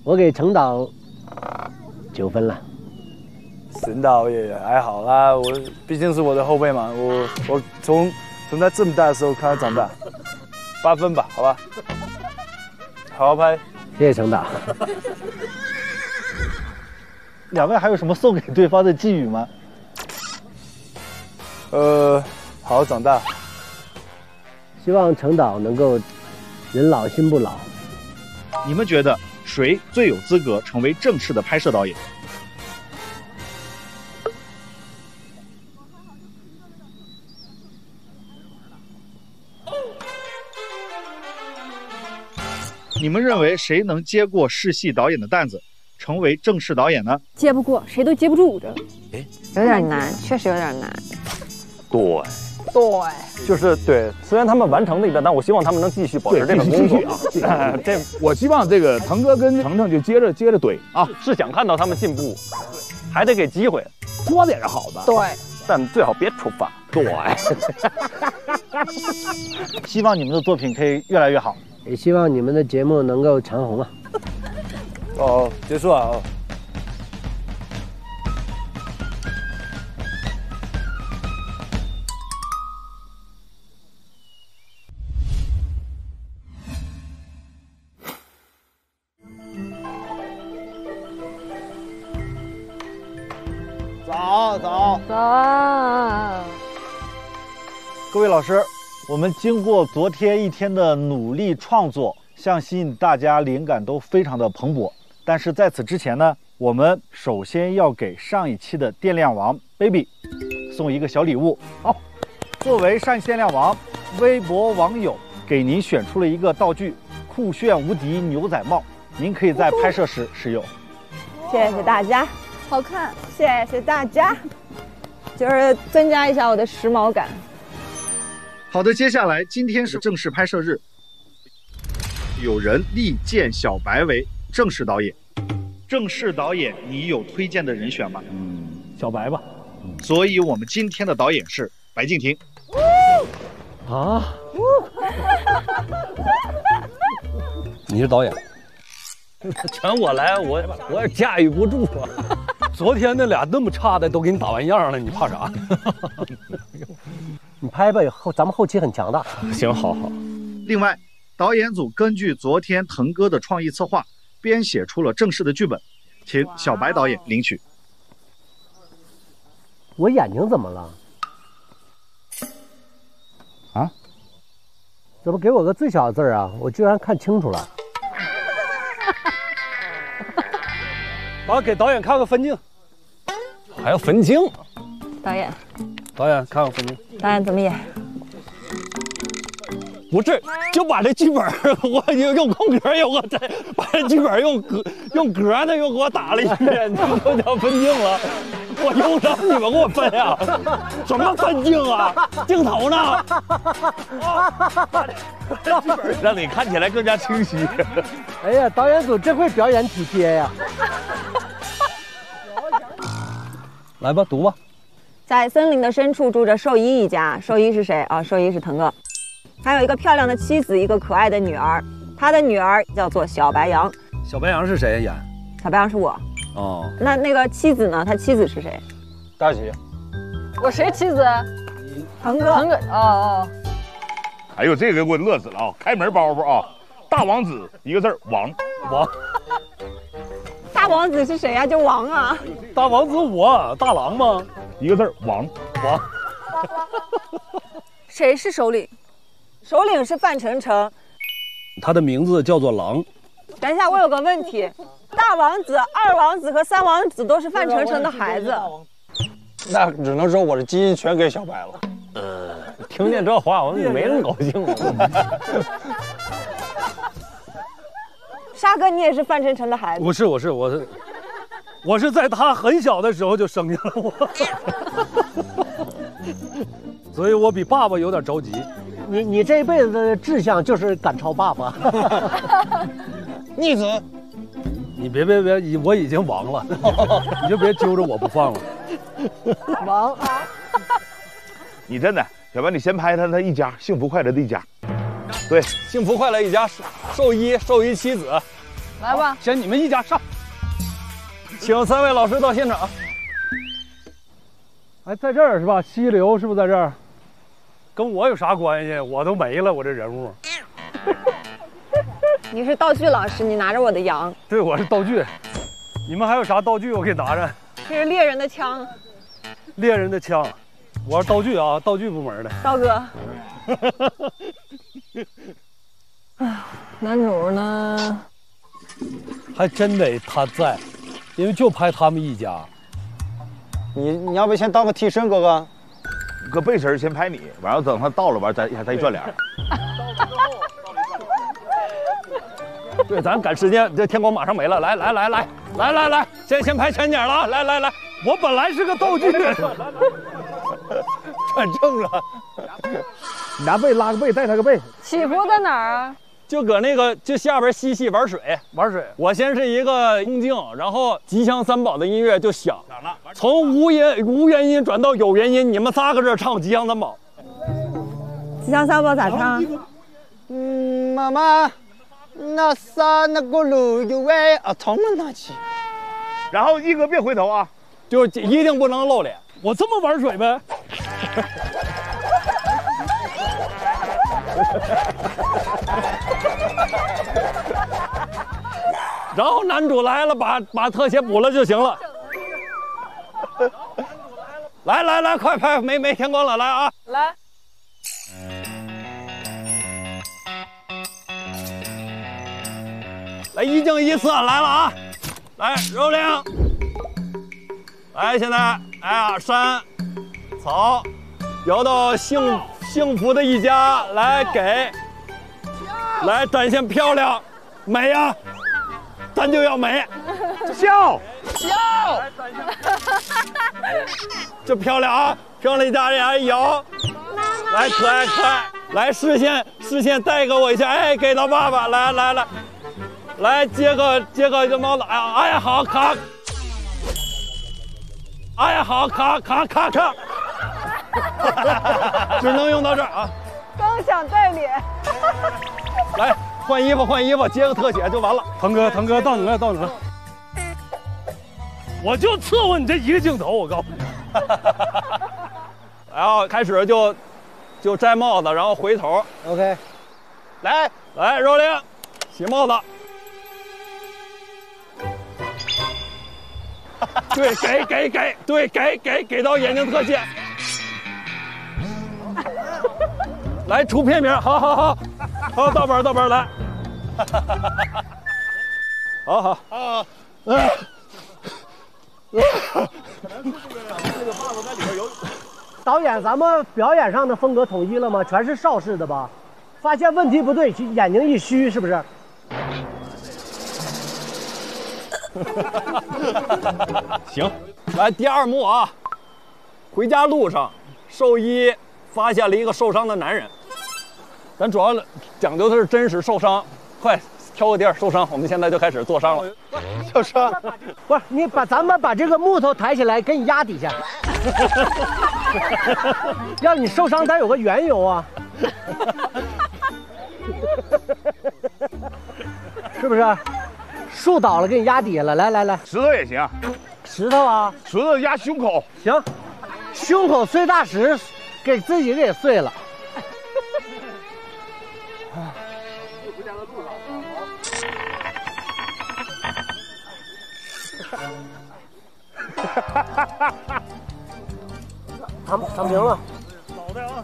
我给程导九分了。沈导也还好啦，我毕竟是我的后辈嘛，我我从从他这么大的时候看他长大，八分吧，好吧，好好拍。谢谢程导。两位还有什么送给对方的寄语吗？呃，好好长大。希望程导能够人老心不老。你们觉得谁最有资格成为正式的拍摄导演？你们认为谁能接过试戏导演的担子，成为正式导演呢？接不过，谁都接不住这。有点难，确实有点难。对，对，就是对，虽然他们完成了一个，但我希望他们能继续保持这个工作啊。这我希望这个腾哥跟程程就接着接着怼啊，是想看到他们进步，还得给机会，说的也是好的。对，但最好别出发。对，希望你们的作品可以越来越好，也希望你们的节目能够长红啊。哦，结束啊。哦早早走啊！各位老师，我们经过昨天一天的努力创作，相信大家灵感都非常的蓬勃。但是在此之前呢，我们首先要给上一期的电量王 baby 送一个小礼物。好，作为上一期电量王，微博网友给您选出了一个道具——酷炫无敌牛仔帽，您可以在拍摄时使用。谢谢大家，好看，谢谢大家，就是增加一下我的时髦感。好的，接下来今天是正式拍摄日，有人力荐小白为正式导演。正式导演，你有推荐的人选吗？嗯，小白吧。所以我们今天的导演是白敬亭。啊？你是导演？全我来，我我也驾驭不住啊！昨天那俩那么差的都给你打完样了，你怕啥？你拍吧，后咱们后期很强大。行，好好。另外，导演组根据昨天腾哥的创意策划，编写出了正式的剧本，请小白导演领取。我眼睛怎么了？啊？怎么给我个最小的字儿啊？我居然看清楚了。把给导演看个分镜，还要分镜？导演，导演看看分镜。导演怎么演？不是，就把这剧本儿 我用用空格又给我再把这剧本用格用格的又给我打了一遍，这都叫分镜了。我用什么你们给我分啊？什么分镜啊？镜头呢？让你看起来更加清晰。哎呀，导演组真会表演体贴呀！来吧，读吧。在森林的深处住着兽医一家，兽医是谁啊？兽医是腾哥，还有一个漂亮的妻子，一个可爱的女儿。他的女儿叫做小白羊，小白羊是谁演？小白羊是我。哦，那那个妻子呢？他妻子是谁？大喜。我谁妻子？腾哥。腾哥。哦哦。哎呦，这个给我乐死了啊！开门包袱啊，大王子一个字儿王王。大王子是谁呀、就王啊。大王子我大郎吗？一个字儿王王。谁是首领？首领是范丞丞。他的名字叫做狼。等一下，我有个问题，大王子、二王子和三王子都是范丞丞的孩子。那只能说我的基因全给小白了。呃，听见这话我没那么高兴了。沙哥，你也是范丞丞的孩子？不是，我是我是，我是在他很小的时候就生下了我，所以我比爸爸有点着急。你你这辈子的志向就是赶超爸爸。逆子，你别别别，已我已经亡了，你就别揪着我不放了。亡啊，你真的，小白，你先拍他他一家幸福快乐的一家。对，幸福快乐一家，兽医兽医妻子，来吧，先你们一家上，请三位老师到现场。哎，在这儿是吧？溪流是不是在这儿？跟我有啥关系？我都没了，我这人物。你是道具老师，你拿着我的羊。对，我是道具。你们还有啥道具？我给拿着。这是猎人的枪。猎人的枪，我是道具啊，道具部门的。道哥。哎呀，男主呢？还真得他在，因为就拍他们一家。你你要不先当个替身，哥哥？搁背身先拍你，完了等他到了，完咱再一转脸。对，咱赶时间，这天光马上没了。来来来来来来来，先先拍全景了，来来来，我本来是个道具，转正了。你拿背拉个背，带他个背。起伏在哪儿啊？就搁那个就下边嬉戏玩水，玩水。我先是一个空镜，然后吉祥三宝的音乐就响，从无音无原因转到有原因，你们仨搁这唱吉祥三宝。吉祥三宝咋唱？嗯，妈妈，那啥那个路有喂啊，从了那去。然后一哥别回头啊，就一定不能露脸。我这么玩水呗。然后男主来了，把把特写补了就行了。来来来，快拍，没没天光了，来啊！来，来一镜一次，来了啊！来肉令，来现在哎呀，山草摇到幸幸福的一家，来给，来展现漂亮美呀、咱就要美，笑笑，这漂亮啊！漂亮一家人摇，来可爱可爱，来视线视线带给我一下，哎，给到爸爸，来来来，来接个接个这帽子，哎呀哎好卡，哎呀好卡卡卡卡，只能用到这儿啊！刚想带脸，来换衣服换衣服，接个特写就完了。腾哥腾哥到你了到你了，我就伺候你这一个镜头，我告诉你。然后开始就就摘帽子，然后回头。OK，来来，若琳，洗帽子。对，给给给，对，给给给到眼睛特写。来出片名，好好好，好倒班倒班来。好好啊，嗯。导演，咱们表演上的风格统一了吗？全是邵氏的吧？发现问题不对，眼睛一虚，是不是？行，来第二幕啊。回家路上，兽医发现了一个受伤的男人。咱主要讲究的是真实受伤，快挑个地儿受伤，我们现在就开始做伤了。受伤？不是你把咱们把这个木头抬起来，给你压底下，让你受伤得有个缘由啊，是不是？树倒了，给你压底下了，来来来，石头也行，石头啊，石头压胸口，行，胸口碎大石，给自己给碎了。躺躺平了，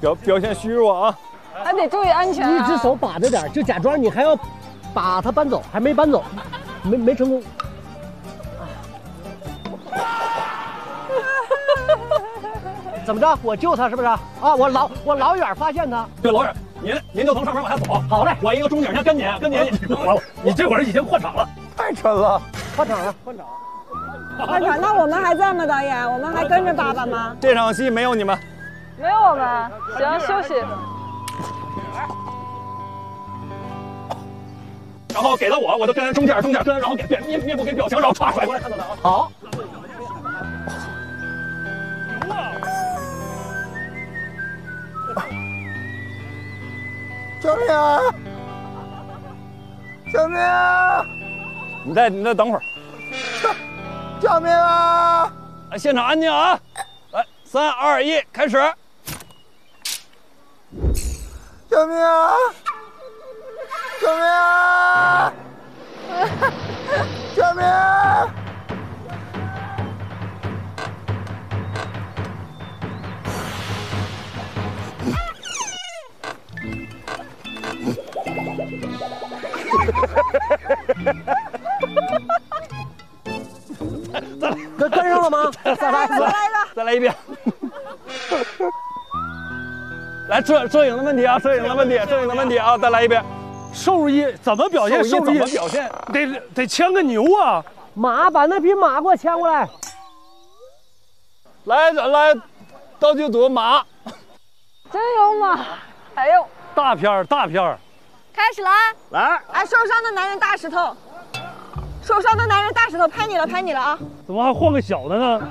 表表现虚弱啊，还得注意安全、啊。一只手把着点，就假装你还要把它搬走，还没搬走，没没成功。怎么着？我救他是不是？啊，我老我老远发现他。对，老远，您您就从上面往下走。好嘞，我一个中景先跟您，跟您。我你这会儿已经换场了，太沉了，换场了，换场。班长，那我们还在吗？导演，我们还跟着爸爸吗？这场戏没有你们，没有我们。行，休息。然后给了我，我就跟中间中间跟，然后给面面面部给表情，然后歘甩过来，看到没？好。救命啊！救命啊！你再你再等会儿。救命啊！来，现场安静啊！来，三二一，开始！救命啊！救命啊！救命！再 再来一次，再来一个，再来一遍。来，摄摄影的问题啊，摄影的问题，摄影的问题啊，再来一遍。兽医怎么表现？兽医兽怎么表现？得得牵个牛啊！马，把那匹马给我牵过来。来来，道具组马，真有马！哎呦，大片儿大片儿，开始了，来！哎，受伤的男人大石头，受伤的男人大石头，拍你了，拍你了啊！怎么还换个小的呢？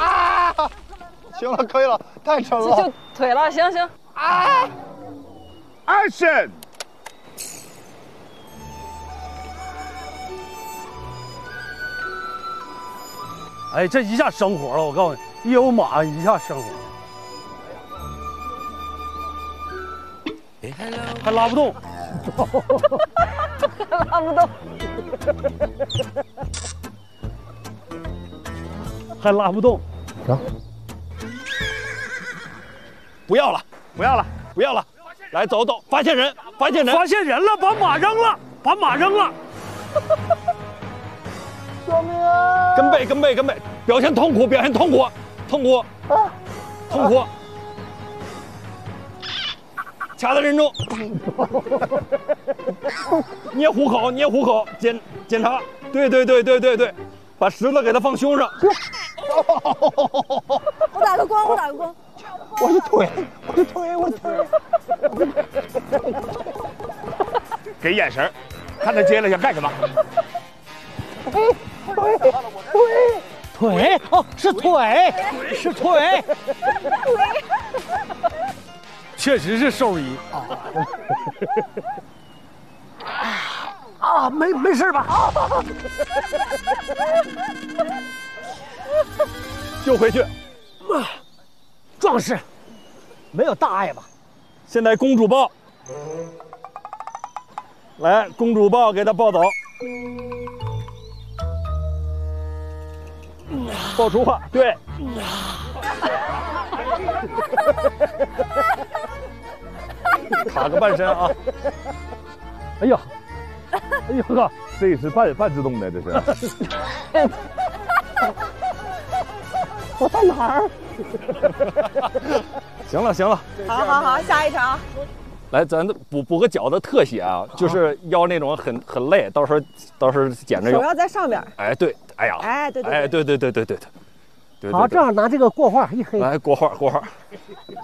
啊！行了，可以了，太沉了。就腿了，行行。啊！Action！哎，这一下生火了，我告诉你，一有马一下生火，还 拉不动，还拉不动，还拉不动，行，不要了，不要了，不要了，来走走，发现人，发现人，发现人了，把马扔了，把马扔了。救命啊！跟背跟背跟背，表现痛苦，表现痛苦，痛苦，痛苦，卡在人中，捏虎口，捏虎口，检检查，对对对对对对，把石头给他放胸上。我打个光，我打个光。我的腿，我的腿，我的腿。给眼神，看他接了想干什么。腿腿腿腿哦，是腿，是腿，确实是兽医啊啊，没没事吧？就回去，壮士，没有大碍吧？现在公主抱，来，公主抱，给他抱走。抱出话，对。卡个半身啊！哎呀，哎呦呵，这是半半自动的，这是。我在哪儿？行了行了，好好好，下一场。来，咱补补个脚的特写啊，就是要那种很很累，到时候到时候捡着用。手要在上边。哎，对，哎呀，哎，对对，哎，对对对对对对，对好，正好拿这个过画一黑。来过画过画，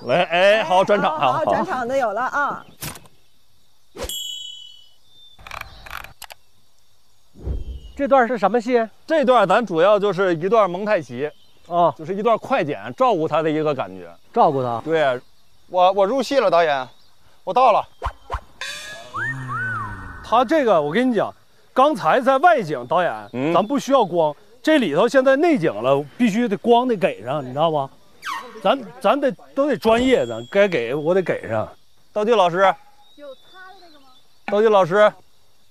来，哎，好转场，好，转场的有了啊。这段是什么戏？这段咱主要就是一段蒙太奇，哦，就是一段快剪，照顾他的一个感觉。照顾他。对，我我入戏了，导演，我到了。他这个我跟你讲，刚才在外景，导演，嗯咱不需要光，这里头现在内景了，必须得光得给上，你知道吗？咱咱得都得专业，的该给我得给上。道具老师，有他的那个吗？道具老师，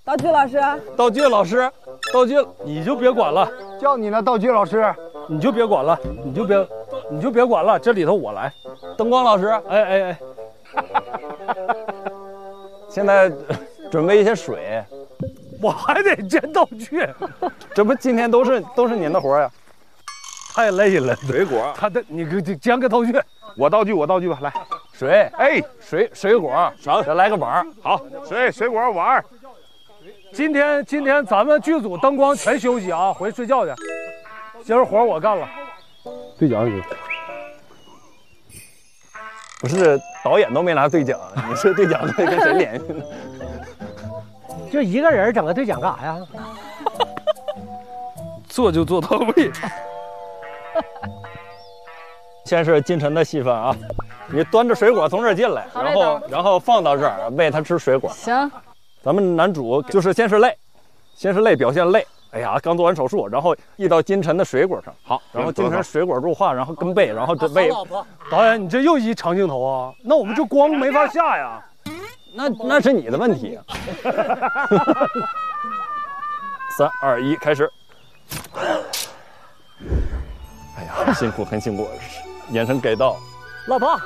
道具老师，道具老师，道具，你就别管了，叫你呢，道具老师，你就别管了，你就别，你就别管了，这里头我来。灯光老师，哎哎哎，现在准备一些水，我还得捡道具，这不今天都是都是您的活儿呀？太累了。水果，他的你给捡个道具，我道具，我道具吧，来，水，哎，水水果，成，再来个碗，好，水水果碗。今天今天咱们剧组灯光全休息啊，回去睡觉去。今儿活我干了。对讲你，不是导演都没拿对讲，你这对讲得跟谁联系呢？就一个人整个对讲干啥呀？做就做到位。先是金晨的戏份啊，你端着水果从这儿进来，然后然后放到这儿喂他吃水果。行，咱们男主就是先是累，先是累表现累，哎呀，刚做完手术，然后移到金晨的水果上，好，然后金晨水果入画，然后跟背，然后这喂。导演，你这又一长镜头啊？那我们这光没法下呀。那那是你的问题。三二一，开始。哎呀，很辛苦，很辛苦，眼神给到。老婆，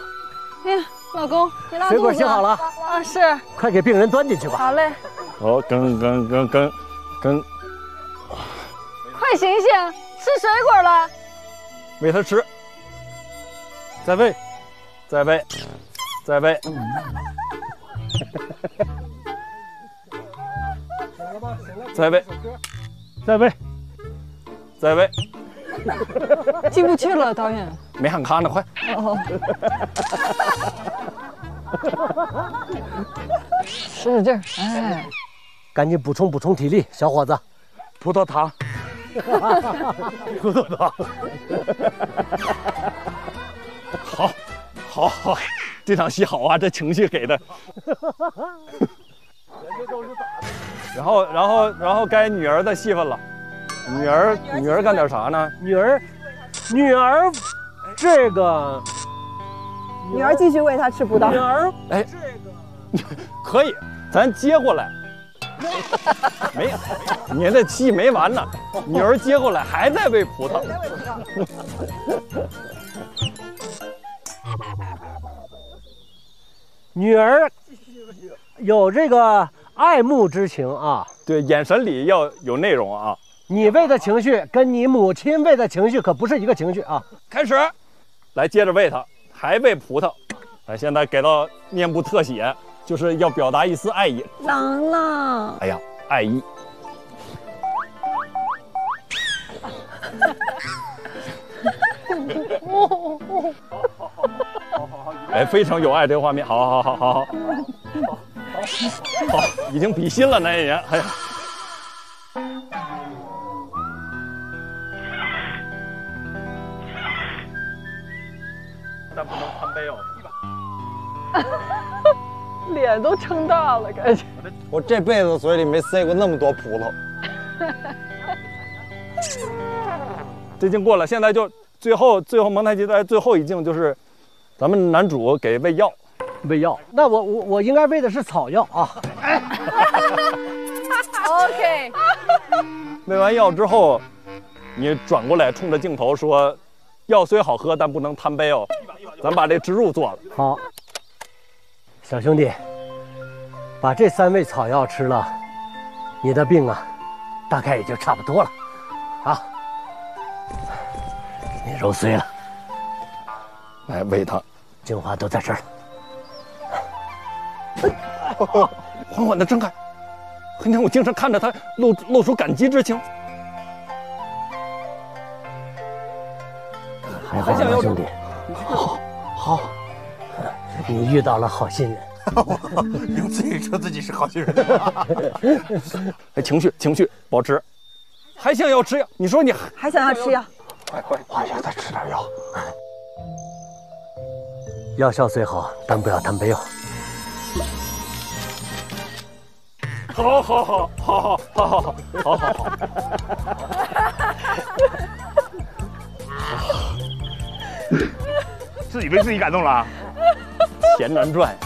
哎呀，老公，你拉肚子水果洗好了啊，是，快给病人端进去吧。好嘞，好，跟跟跟跟跟，快醒醒，吃水果了。喂他吃，再喂，再喂，再喂。再喂，再喂，再喂，进不去了，导演。没喊卡呢，快！哦，使劲儿，哎，赶紧补充补充体力，小伙子。葡萄糖，葡萄糖。好，好，好，这场戏好啊，这情绪给的。人家都是打的 然后，然后，然后该女儿的戏份了。女儿，女儿干点啥呢？女儿，女儿，这个女儿继续喂她吃葡萄。女儿，哎，这个 可以，咱接过来。没，你的戏没完呢。女儿接过来还在喂葡萄。女儿有这个爱慕之情啊。对，眼神里要有内容啊。你喂的情绪跟你母亲喂的情绪可不是一个情绪啊。开始，来接着喂它，还喂葡萄。哎，现在给到面部特写，就是要表达一丝爱意。郎朗，哎呀，爱意。哎，非常有爱这个画面，好好好好好，好，已经比心了，男演员，哎呀。但不能贪杯哦。脸都撑大了，感觉。我这辈子嘴里没塞过那么多葡萄。这镜过了，现在就最后最后蒙太奇在最后一镜就是，咱们男主给喂药，喂药。那我我我应该喂的是草药啊。OK。喂完药之后，你转过来冲着镜头说，药虽好喝，但不能贪杯哦。咱把这植入做了。好，小兄弟，把这三味草药吃了，你的病啊，大概也就差不多了。啊，你揉碎了，来喂它，精华都在这儿了。缓缓的睁开，你看我精神看着它，露露出感激之情。还好了，兄弟，好，好，你遇到了好心人。用自己说自己是好心人，情绪情绪保持，还想要吃药？你说你还想要吃药？快快，我想再吃点药。药效虽好，但不要贪杯哦。好好好好好好好好好好好。自己被自己感动了，钱难赚。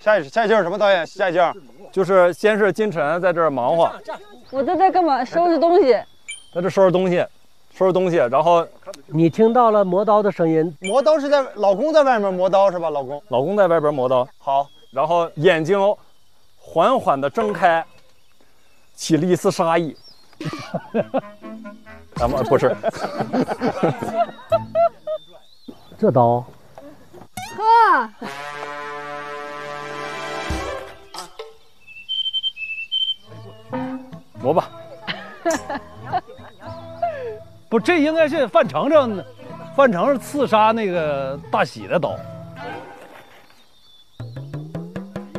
下一下一镜什么导演？下一镜就是先是金晨在这儿忙活，我在这在干嘛？收拾东西，在这收拾东西，收拾东西，然后你听到了磨刀的声音。磨刀是在老公在外面磨刀是吧？老公，老公在外边磨刀。好，然后眼睛缓缓的睁开，起了一丝杀意。咱 们不是，这刀。呵，磨吧。不，这应该是范丞丞，范丞丞刺杀那个大喜的刀。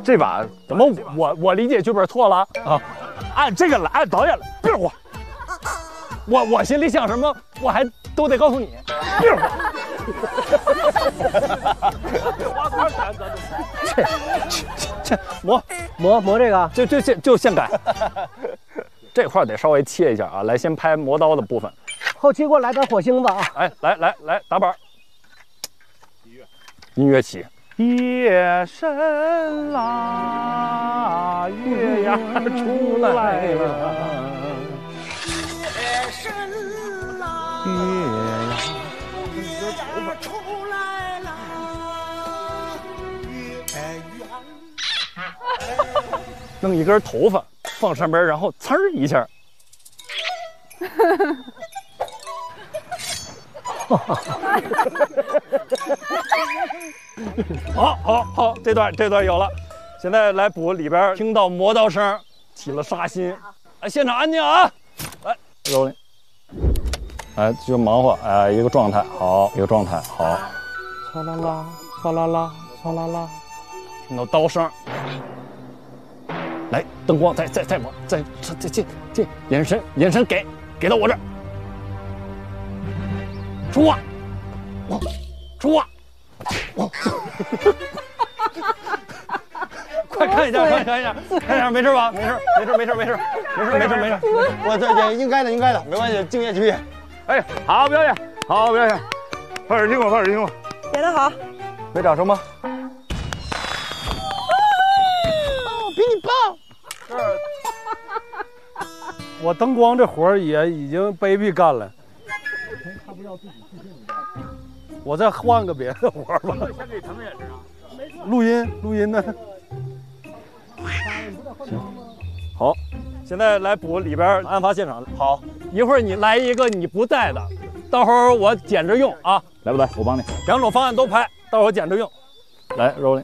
这把怎么我我理解剧本错了啊？按这个来，按导演来，别慌。我我心里想什么，我还都得告诉你。别慌。这这这磨磨磨这个，就就现就现改。这块得稍微切一下啊，来先拍磨刀的部分。后期给我来点火星子啊！哎，来来来，打板。音乐，音乐起。夜深啦，月牙出来了。夜深啦，月牙出来了。弄一根头发放上边，然后呲儿一下。好，好，好，这段这段有了，现在来补里边，听到磨刀声，起了杀心。哎，现场安静啊！来，蹂躏，哎，就忙活，哎，一个状态，好，一个状态，好。唰啦啦，唰啦啦，唰啦啦，听到刀声。来，灯光再再再往再这这这这眼神眼神给给到我这儿，出话，出话，快看一下，快看一下，看一下，没事吧？没事，没事，没事，没事，没事，没事，没事。我这这应该的，应该的，没关系，敬业敬业。哎，好表演，好表演，快点听我，快点听我。演得好，没掌声吗？比你棒。我灯光这活儿也已经卑鄙干了，我再换个别的活儿吧。录音，录音呢？行，好，现在来补里边案发现场。好，一会儿你来一个你不在的，到时候我捡着用啊。来不来？我帮你。两种方案都拍，到时候我捡着用。来，rolling。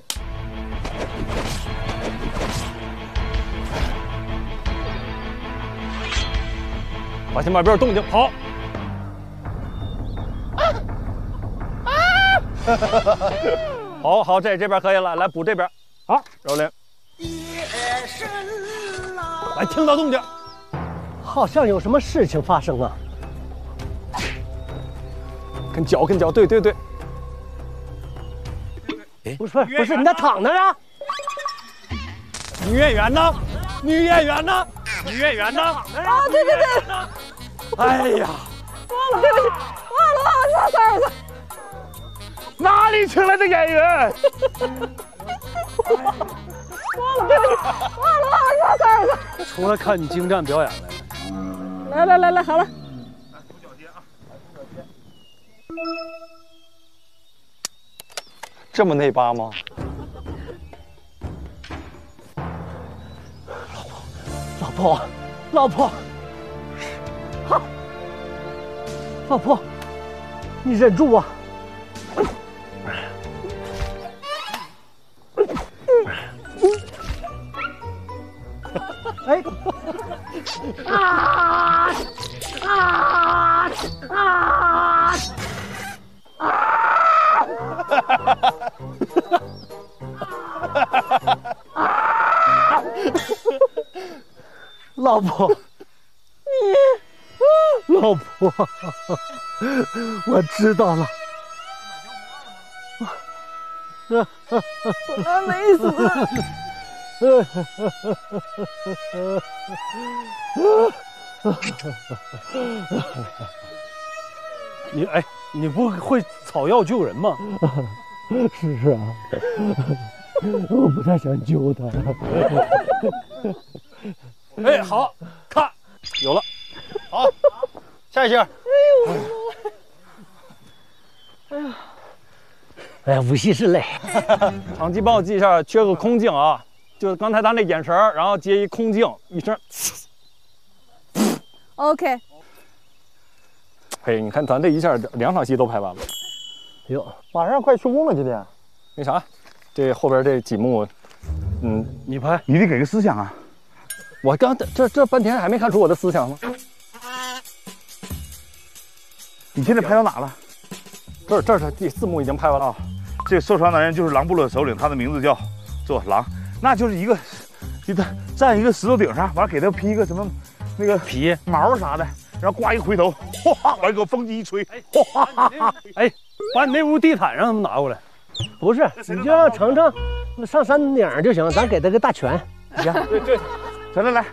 发现外边有动静，好。好好，这这边可以了，来补这边。好，蹂躏。来，听到动静，好像有什么事情发生啊！跟脚跟脚，对对对。不是不是，你咋躺着呢？女演员呢？女演员呢？女演员呢？啊，对对对。哎呀，忘了，对不起，忘了忘了，不好意思。哪里请来的演员？忘了这了，忘了忘了，傻孩子，出来看你精湛表演了。来来来来，好了，来出脚尖啊，出脚尖。这么内八吗？老婆，老婆，老婆，好。老婆，你忍住我。啊啊啊！老婆，你，老婆，我知道了。我还没死。你哎，你不会草药救人吗？是 是啊，我不太想救他。哎，好看，有了，好，下一下。哎呀，哎呀，无锡是累。场记帮我记一下，缺个空镜啊，就是刚才他那眼神儿然后接一空镜，一声。OK，嘿，你看咱这一下两场戏都拍完了。哎呦，马上快收工了，今天。那啥，这后边这几幕，嗯，你拍，你得给个思想啊。我刚这这半天还没看出我的思想吗？你现在拍到哪了？这这是第四幕已经拍完了。啊，这个受伤男人就是狼部落首领，他的名字叫做狼，那就是一个，就他站一个石头顶上，完了给他披一个什么那个皮毛啥的，然后呱一回头，哗，完了给我风机一吹，哗，哎，把你那屋地毯让他们拿过来。不是，你就让程程上山顶就行，咱给他个大拳。行，对对，程程来，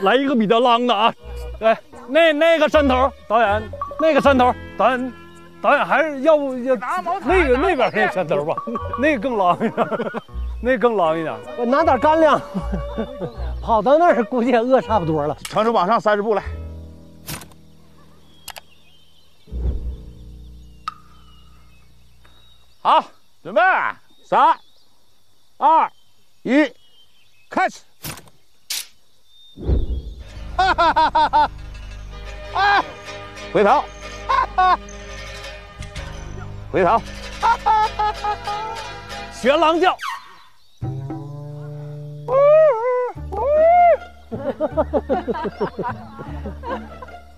来一个比较浪的啊！来，那那个山头，导演，那个山头，导演，导演还是要不要那个那边那山头吧，那个更狼一点，那个更狼一点。我拿点干粮，跑到那儿估计也饿差不多了。程程往上三十步来。好，准备，三、二、一，开始！哈哈哈哈哈！啊，回头，哈哈，回头，哈哈哈哈哈！学狼叫。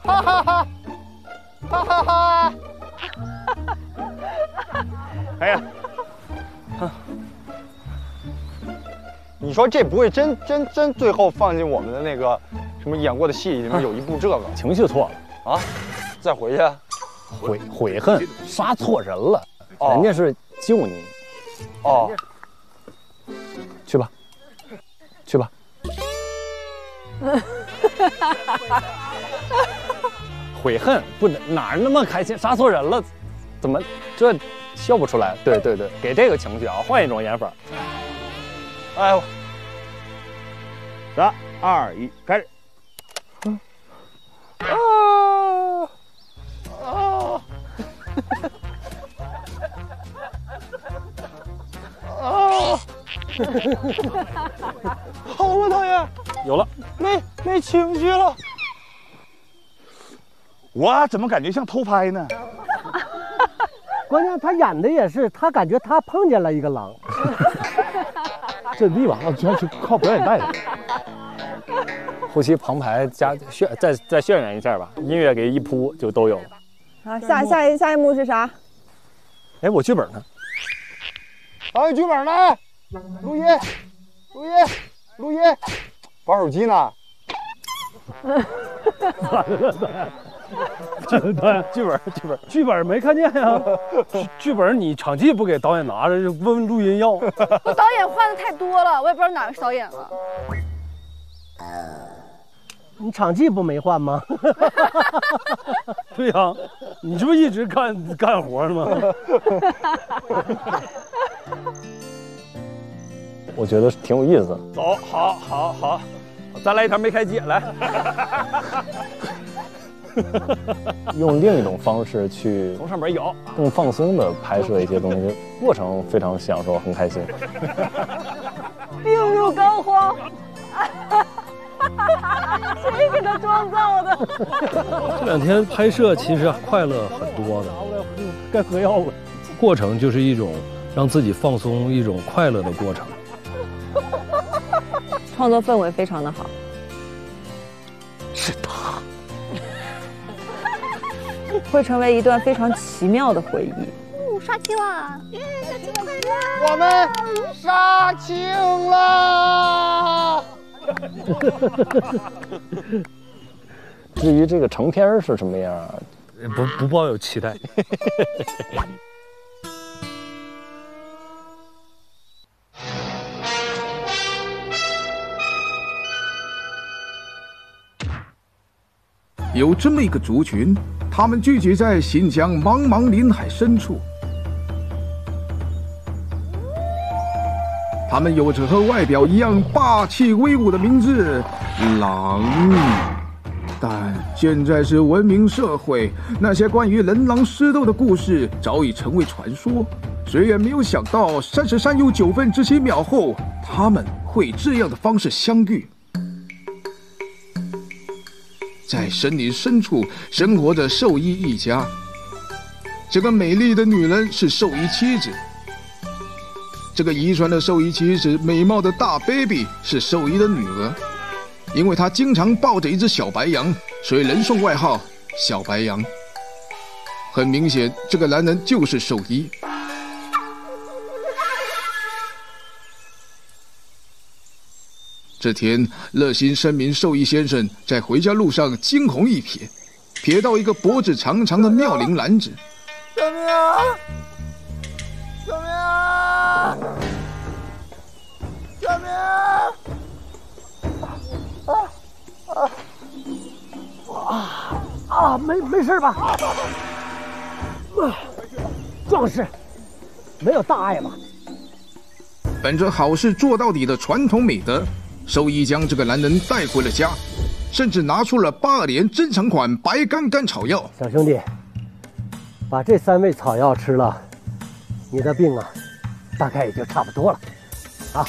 哈哈哈，哈哈哈！哎呀，你说这不会真真真最后放进我们的那个什么演过的戏里面有一部这个 情绪错了啊？再回去，悔悔恨，杀错人了，哦人家是救你。哦，去吧，去吧。悔恨不能哪儿那么开心，杀错人了，怎么这笑不出来？对对对，给这个情绪啊，换一种演法。哎呦，三二一，开始！啊啊 啊！好了，导演，有了，没没情绪了。我怎么感觉像偷拍呢？关键他演的也是，他感觉他碰见了一个狼。阵地吧，主要是靠表演带的。后期旁白加渲，再再渲染一下吧，音乐给一铺就都有了。好，下下一下一幕是啥？哎，我剧本呢？导演剧本呢？录音，录音，录音，玩手机呢？剧本剧本剧本剧本没看见呀？剧剧本你场记不给导演拿着，就问录音要。我导演换的太多了，我也不知道哪个是导演了。你场记不没换吗？对呀、你这不一直干干活呢吗？我觉得挺有意思的。走，好，好，好，再来一条没开机，来。用另一种方式去从上面咬，更放松的拍摄一些东西，过程非常享受，很开心。病入膏肓。谁给他装造的？这两天拍摄其实快乐很多的，该喝药了。过程就是一种让自己放松、一种快乐的过程。创作氛围非常的好。是他，会成为一段非常奇妙的回忆。哦，杀青了！耶，杀青了！我们杀青了！至于这个成片是什么样，不不抱有期待。有这么一个族群，他们聚集在新疆茫茫林海深处。他们有着和外表一样霸气威武的名字——狼。但现在是文明社会，那些关于人狼狮斗的故事早已成为传说。谁也没有想到，三十三又九分之七秒后，他们会这样的方式相遇。在森林深处生活着兽医一家。这个美丽的女人是兽医妻子。这个遗传的兽医妻子，美貌的大 baby 是兽医的女儿。因为她经常抱着一只小白羊，所以人送外号“小白羊”。很明显，这个男人就是兽医。这天，热心深民兽医先生在回家路上惊鸿一瞥，瞥到一个脖子长长的妙龄男子。救命啊！救命啊！啊！啊啊啊！啊，没没事吧？啊，壮士，没有大碍吧？本着好事做到底的传统美德。兽医将这个男人带回了家，甚至拿出了八二年珍藏款白干甘草药。小兄弟，把这三味草药吃了，你的病啊，大概也就差不多了。啊，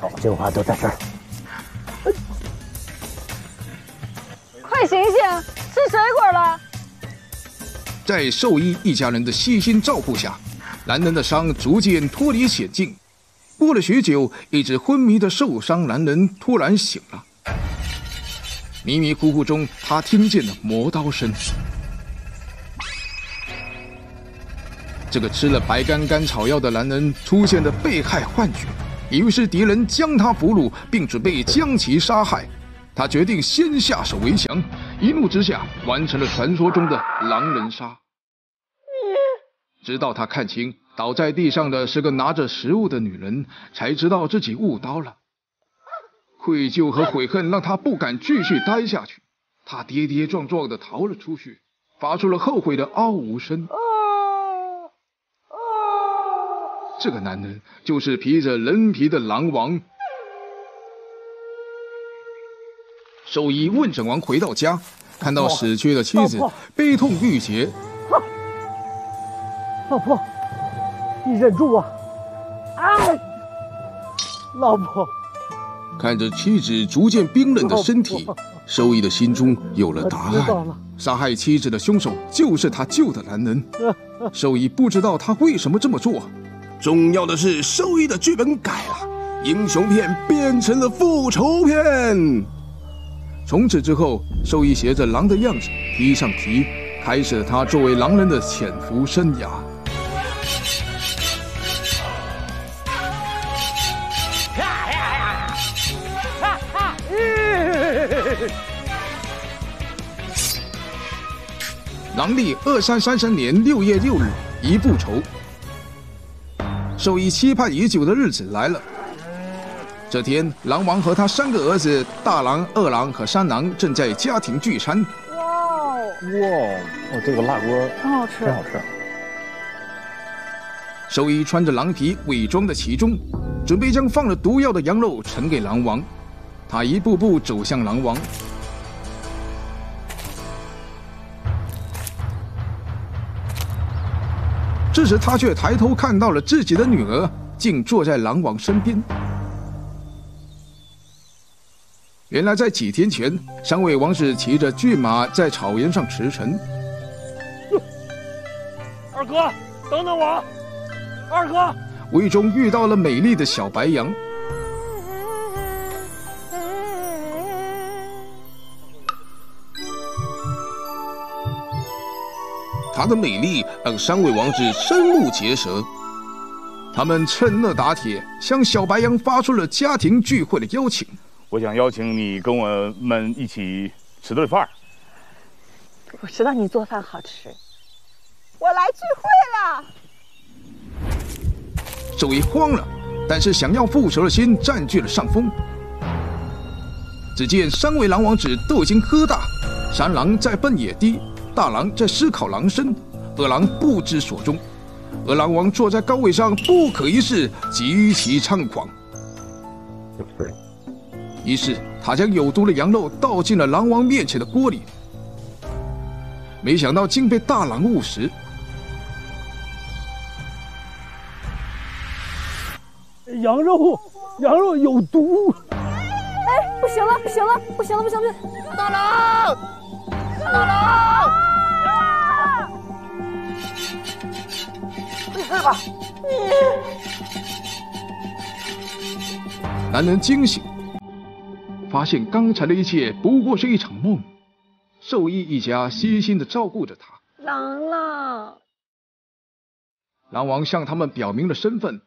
好，精华都在这儿。快醒醒，吃水果了！在兽医一家人的细心照顾下，男人的伤逐渐脱离险境。过了许久，一直昏迷的受伤男人突然醒了。迷迷糊糊中，他听见了磨刀声。这个吃了白干甘草药的男人出现的被害幻觉，以为是敌人将他俘虏，并准备将其杀害。他决定先下手为强，一怒之下完成了传说中的狼人杀。直到他看清。倒在地上的是个拿着食物的女人，才知道自己误刀了。愧疚和悔恨让他不敢继续待下去，他跌跌撞撞的逃了出去，发出了后悔的嗷呜声。这个男人就是披着人皮的狼王。兽医问诊完回到家，看到死去的妻子，悲痛欲绝。老婆。你忍住啊！啊，老婆，看着妻子逐渐冰冷的身体，兽医的心中有了答案。杀害妻子的凶手就是他救的男人。兽医不知道他为什么这么做。重要的是，兽医的剧本改了，英雄片变成了复仇片。从此之后，兽医学着狼的样子披上皮，开始了他作为狼人的潜伏生涯。狼历二三三三年六月六日，一步仇。兽医期盼已久的日子来了。这天，狼王和他三个儿子大狼、二狼和三狼正在家庭聚餐。哇哦！哇哦！这个辣锅很好吃，真好吃。兽医穿着狼皮伪装的其中，准备将放了毒药的羊肉呈给狼王。他一步步走向狼王。这时，他却抬头看到了自己的女儿，竟坐在狼王身边。原来在几天前，三位王子骑着骏马在草原上驰骋。二哥，等等我！二哥，无意中遇到了美丽的小白羊。她的美丽让三位王子瞠目结舌。他们趁热打铁，向小白羊发出了家庭聚会的邀请。我想邀请你跟我们一起吃顿饭。我知道你做饭好吃，我来聚会了。周一慌了，但是想要复仇的心占据了上风。只见三位狼王子都已经喝大，三狼在奔野地，大狼在思考狼身，二狼不知所终。而狼王坐在高位上，不可一世，极其猖狂。于是他将有毒的羊肉倒进了狼王面前的锅里，没想到竟被大狼误食。羊肉，羊肉有毒！哎，不行了，不行了，不行了，不行了！大狼，大狼！没事吧！男人惊醒，发现刚才的一切不过是一场梦。兽医一家悉心的照顾着他。狼狼，狼王向他们表明了身份，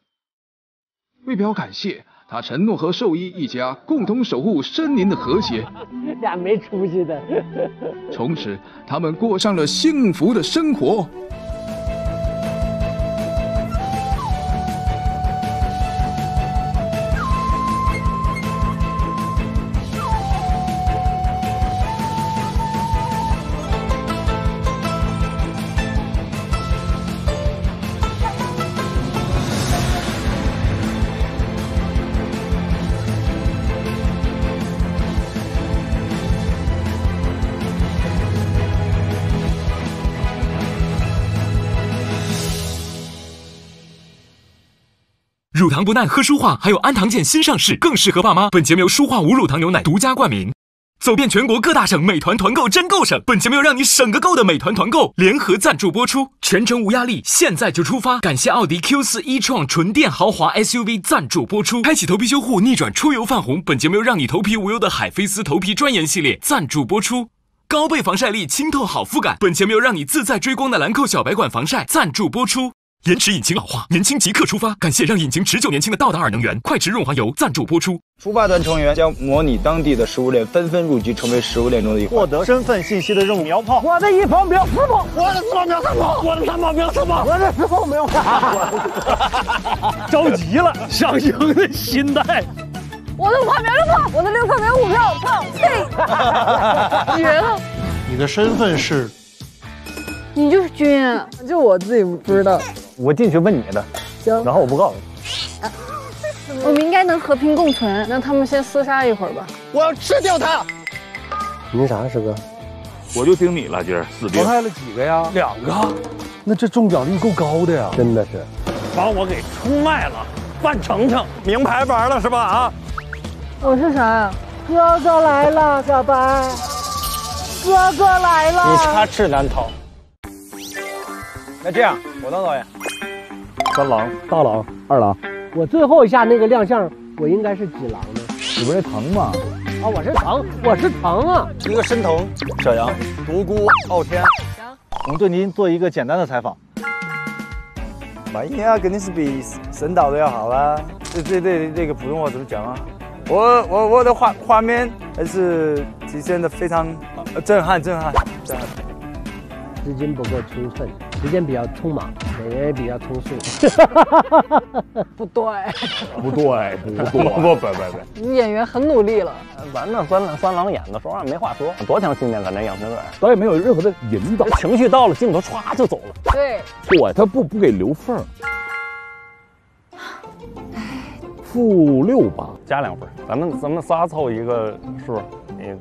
为表感谢，他承诺和兽医一家共同守护森林的和谐。俩没出息的。从此，他们过上了幸福的生活。乳糖不耐喝舒化，还有安糖健新上市，更适合爸妈。本节目由舒化无乳糖牛奶独家冠名。走遍全国各大省，美团团购真够省。本节目由让你省个够的美团团购联合赞助播出，全程无压力，现在就出发。感谢奥迪 Q4 e 创纯电豪华 SUV 赞助播出，开启头皮修护，逆转出油泛红。本节目由让你头皮无忧的海飞丝头皮专研系列赞助播出，高倍防晒力，清透好肤感。本节目由让你自在追光的兰蔻小白管防晒赞助播出。延迟引擎老化，年轻即刻出发！感谢让引擎持久年轻的道达尔能源快驰润滑油赞助播出。出发团成员将模拟当地的食物链，纷纷入局，成为食物链中的一环。获得身份信息的任务：苗炮。我的一炮苗四炮，我的四炮苗三炮，我的三炮苗四炮，我的四炮苗。着急了，想赢的心态。我的五炮苗六炮，我的六炮苗五票，炮嘿，绝了！你的身份是？你就是君，就我自己不知道。我进去问你的，行，然后我不告诉你。我们应该能和平共存。让他们先厮杀一会儿吧。我要吃掉他。凭啥，师哥？我就听你了，今儿四兵。淘汰了几个呀？两个。那这中奖率够高的呀！真的是，把我给出卖了。范丞丞，名牌玩了是吧？啊！我是啥呀？哥哥来了，小白。哥哥来了。你插翅难逃。那这样，我当导演。三郎、大郎、二郎。我最后一下那个亮相，我应该是几郎呢？你不是疼吗？啊，我是疼，我是疼啊。一个申腾、小杨、独孤、傲天。我们对您做一个简单的采访。满意啊，肯定是比沈导的要好啦。这这这这个普通话怎么讲啊？我我我的画画面还是体现的非常震撼，震撼，震撼。资金不够充分，时间比较匆忙，演员也比较匆促。不对，不对，不不不不不不，你演员很努力了。咱那三三郎演的，说话没话说，多强信念感，那样成这样，导演没有任何的引导，情绪到了，镜头唰就走了。对，对，他不不给留缝。负六吧，加两分，咱们咱们仨凑一个数，你。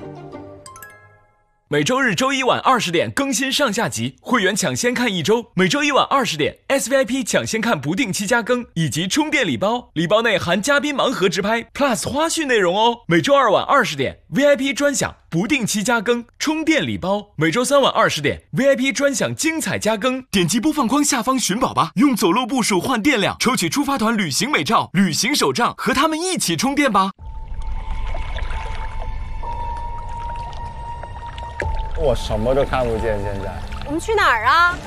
每周日、周一晚二十点更新上下集，会员抢先看一周。每周一晚二十点，SVIP 抢先看不定期加更以及充电礼包，礼包内含嘉宾盲盒直拍 Plus 花絮内容哦。每周二晚二十点，VIP 专享不定期加更充电礼包。每周三晚二十点，VIP 专享精彩加更。点击播放框下方寻宝吧，用走路步数换电量，抽取出发团旅行美照、旅行手账，和他们一起充电吧。我什么都看不见，现在。我们去哪儿啊？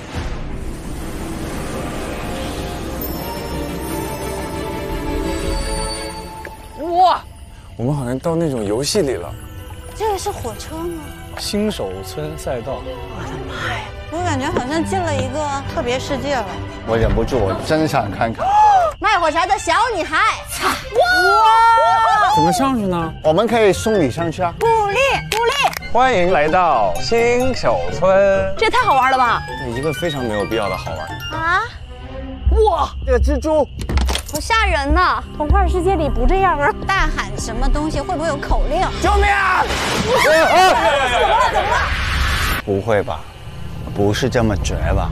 哇，我们好像到那种游戏里了。这个是火车吗？新手村赛道。我的妈呀！我感觉好像进了一个特别世界了。我忍不住，我真想看看。卖火柴的小女孩。哇！怎么上去呢？我们可以送你上去啊。鼓励鼓励。欢迎来到新手村。这也太好玩了吧！一个非常没有必要的好玩。啊！哇，这个蜘蛛。好吓人呐！童话世界里不这样啊！大喊什么东西？会不会有口令？救命啊！怎么了？怎么了？不会吧？不是这么绝吧？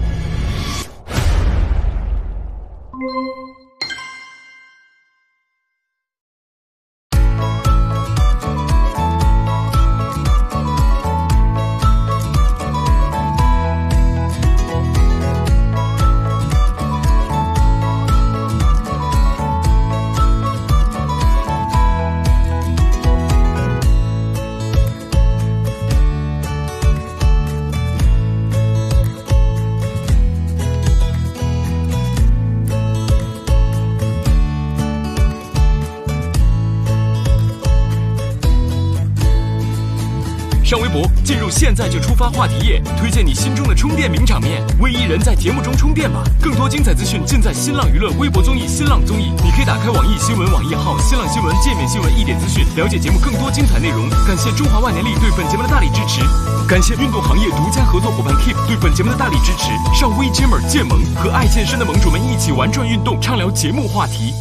进入现在就出发话题页，推荐你心中的充电名场面，为一人在节目中充电吧。更多精彩资讯尽在新浪娱乐微博综艺、新浪综艺。你可以打开网易新闻网易号、新浪新闻界面新闻一点资讯，了解节目更多精彩内容。感谢中华万年历对本节目的大力支持，感谢运动行业独家合作伙伴 Keep 对本节目的大力支持。上 WeGymmer 健盟，和爱健身的盟主们一起玩转运动，畅聊节目话题。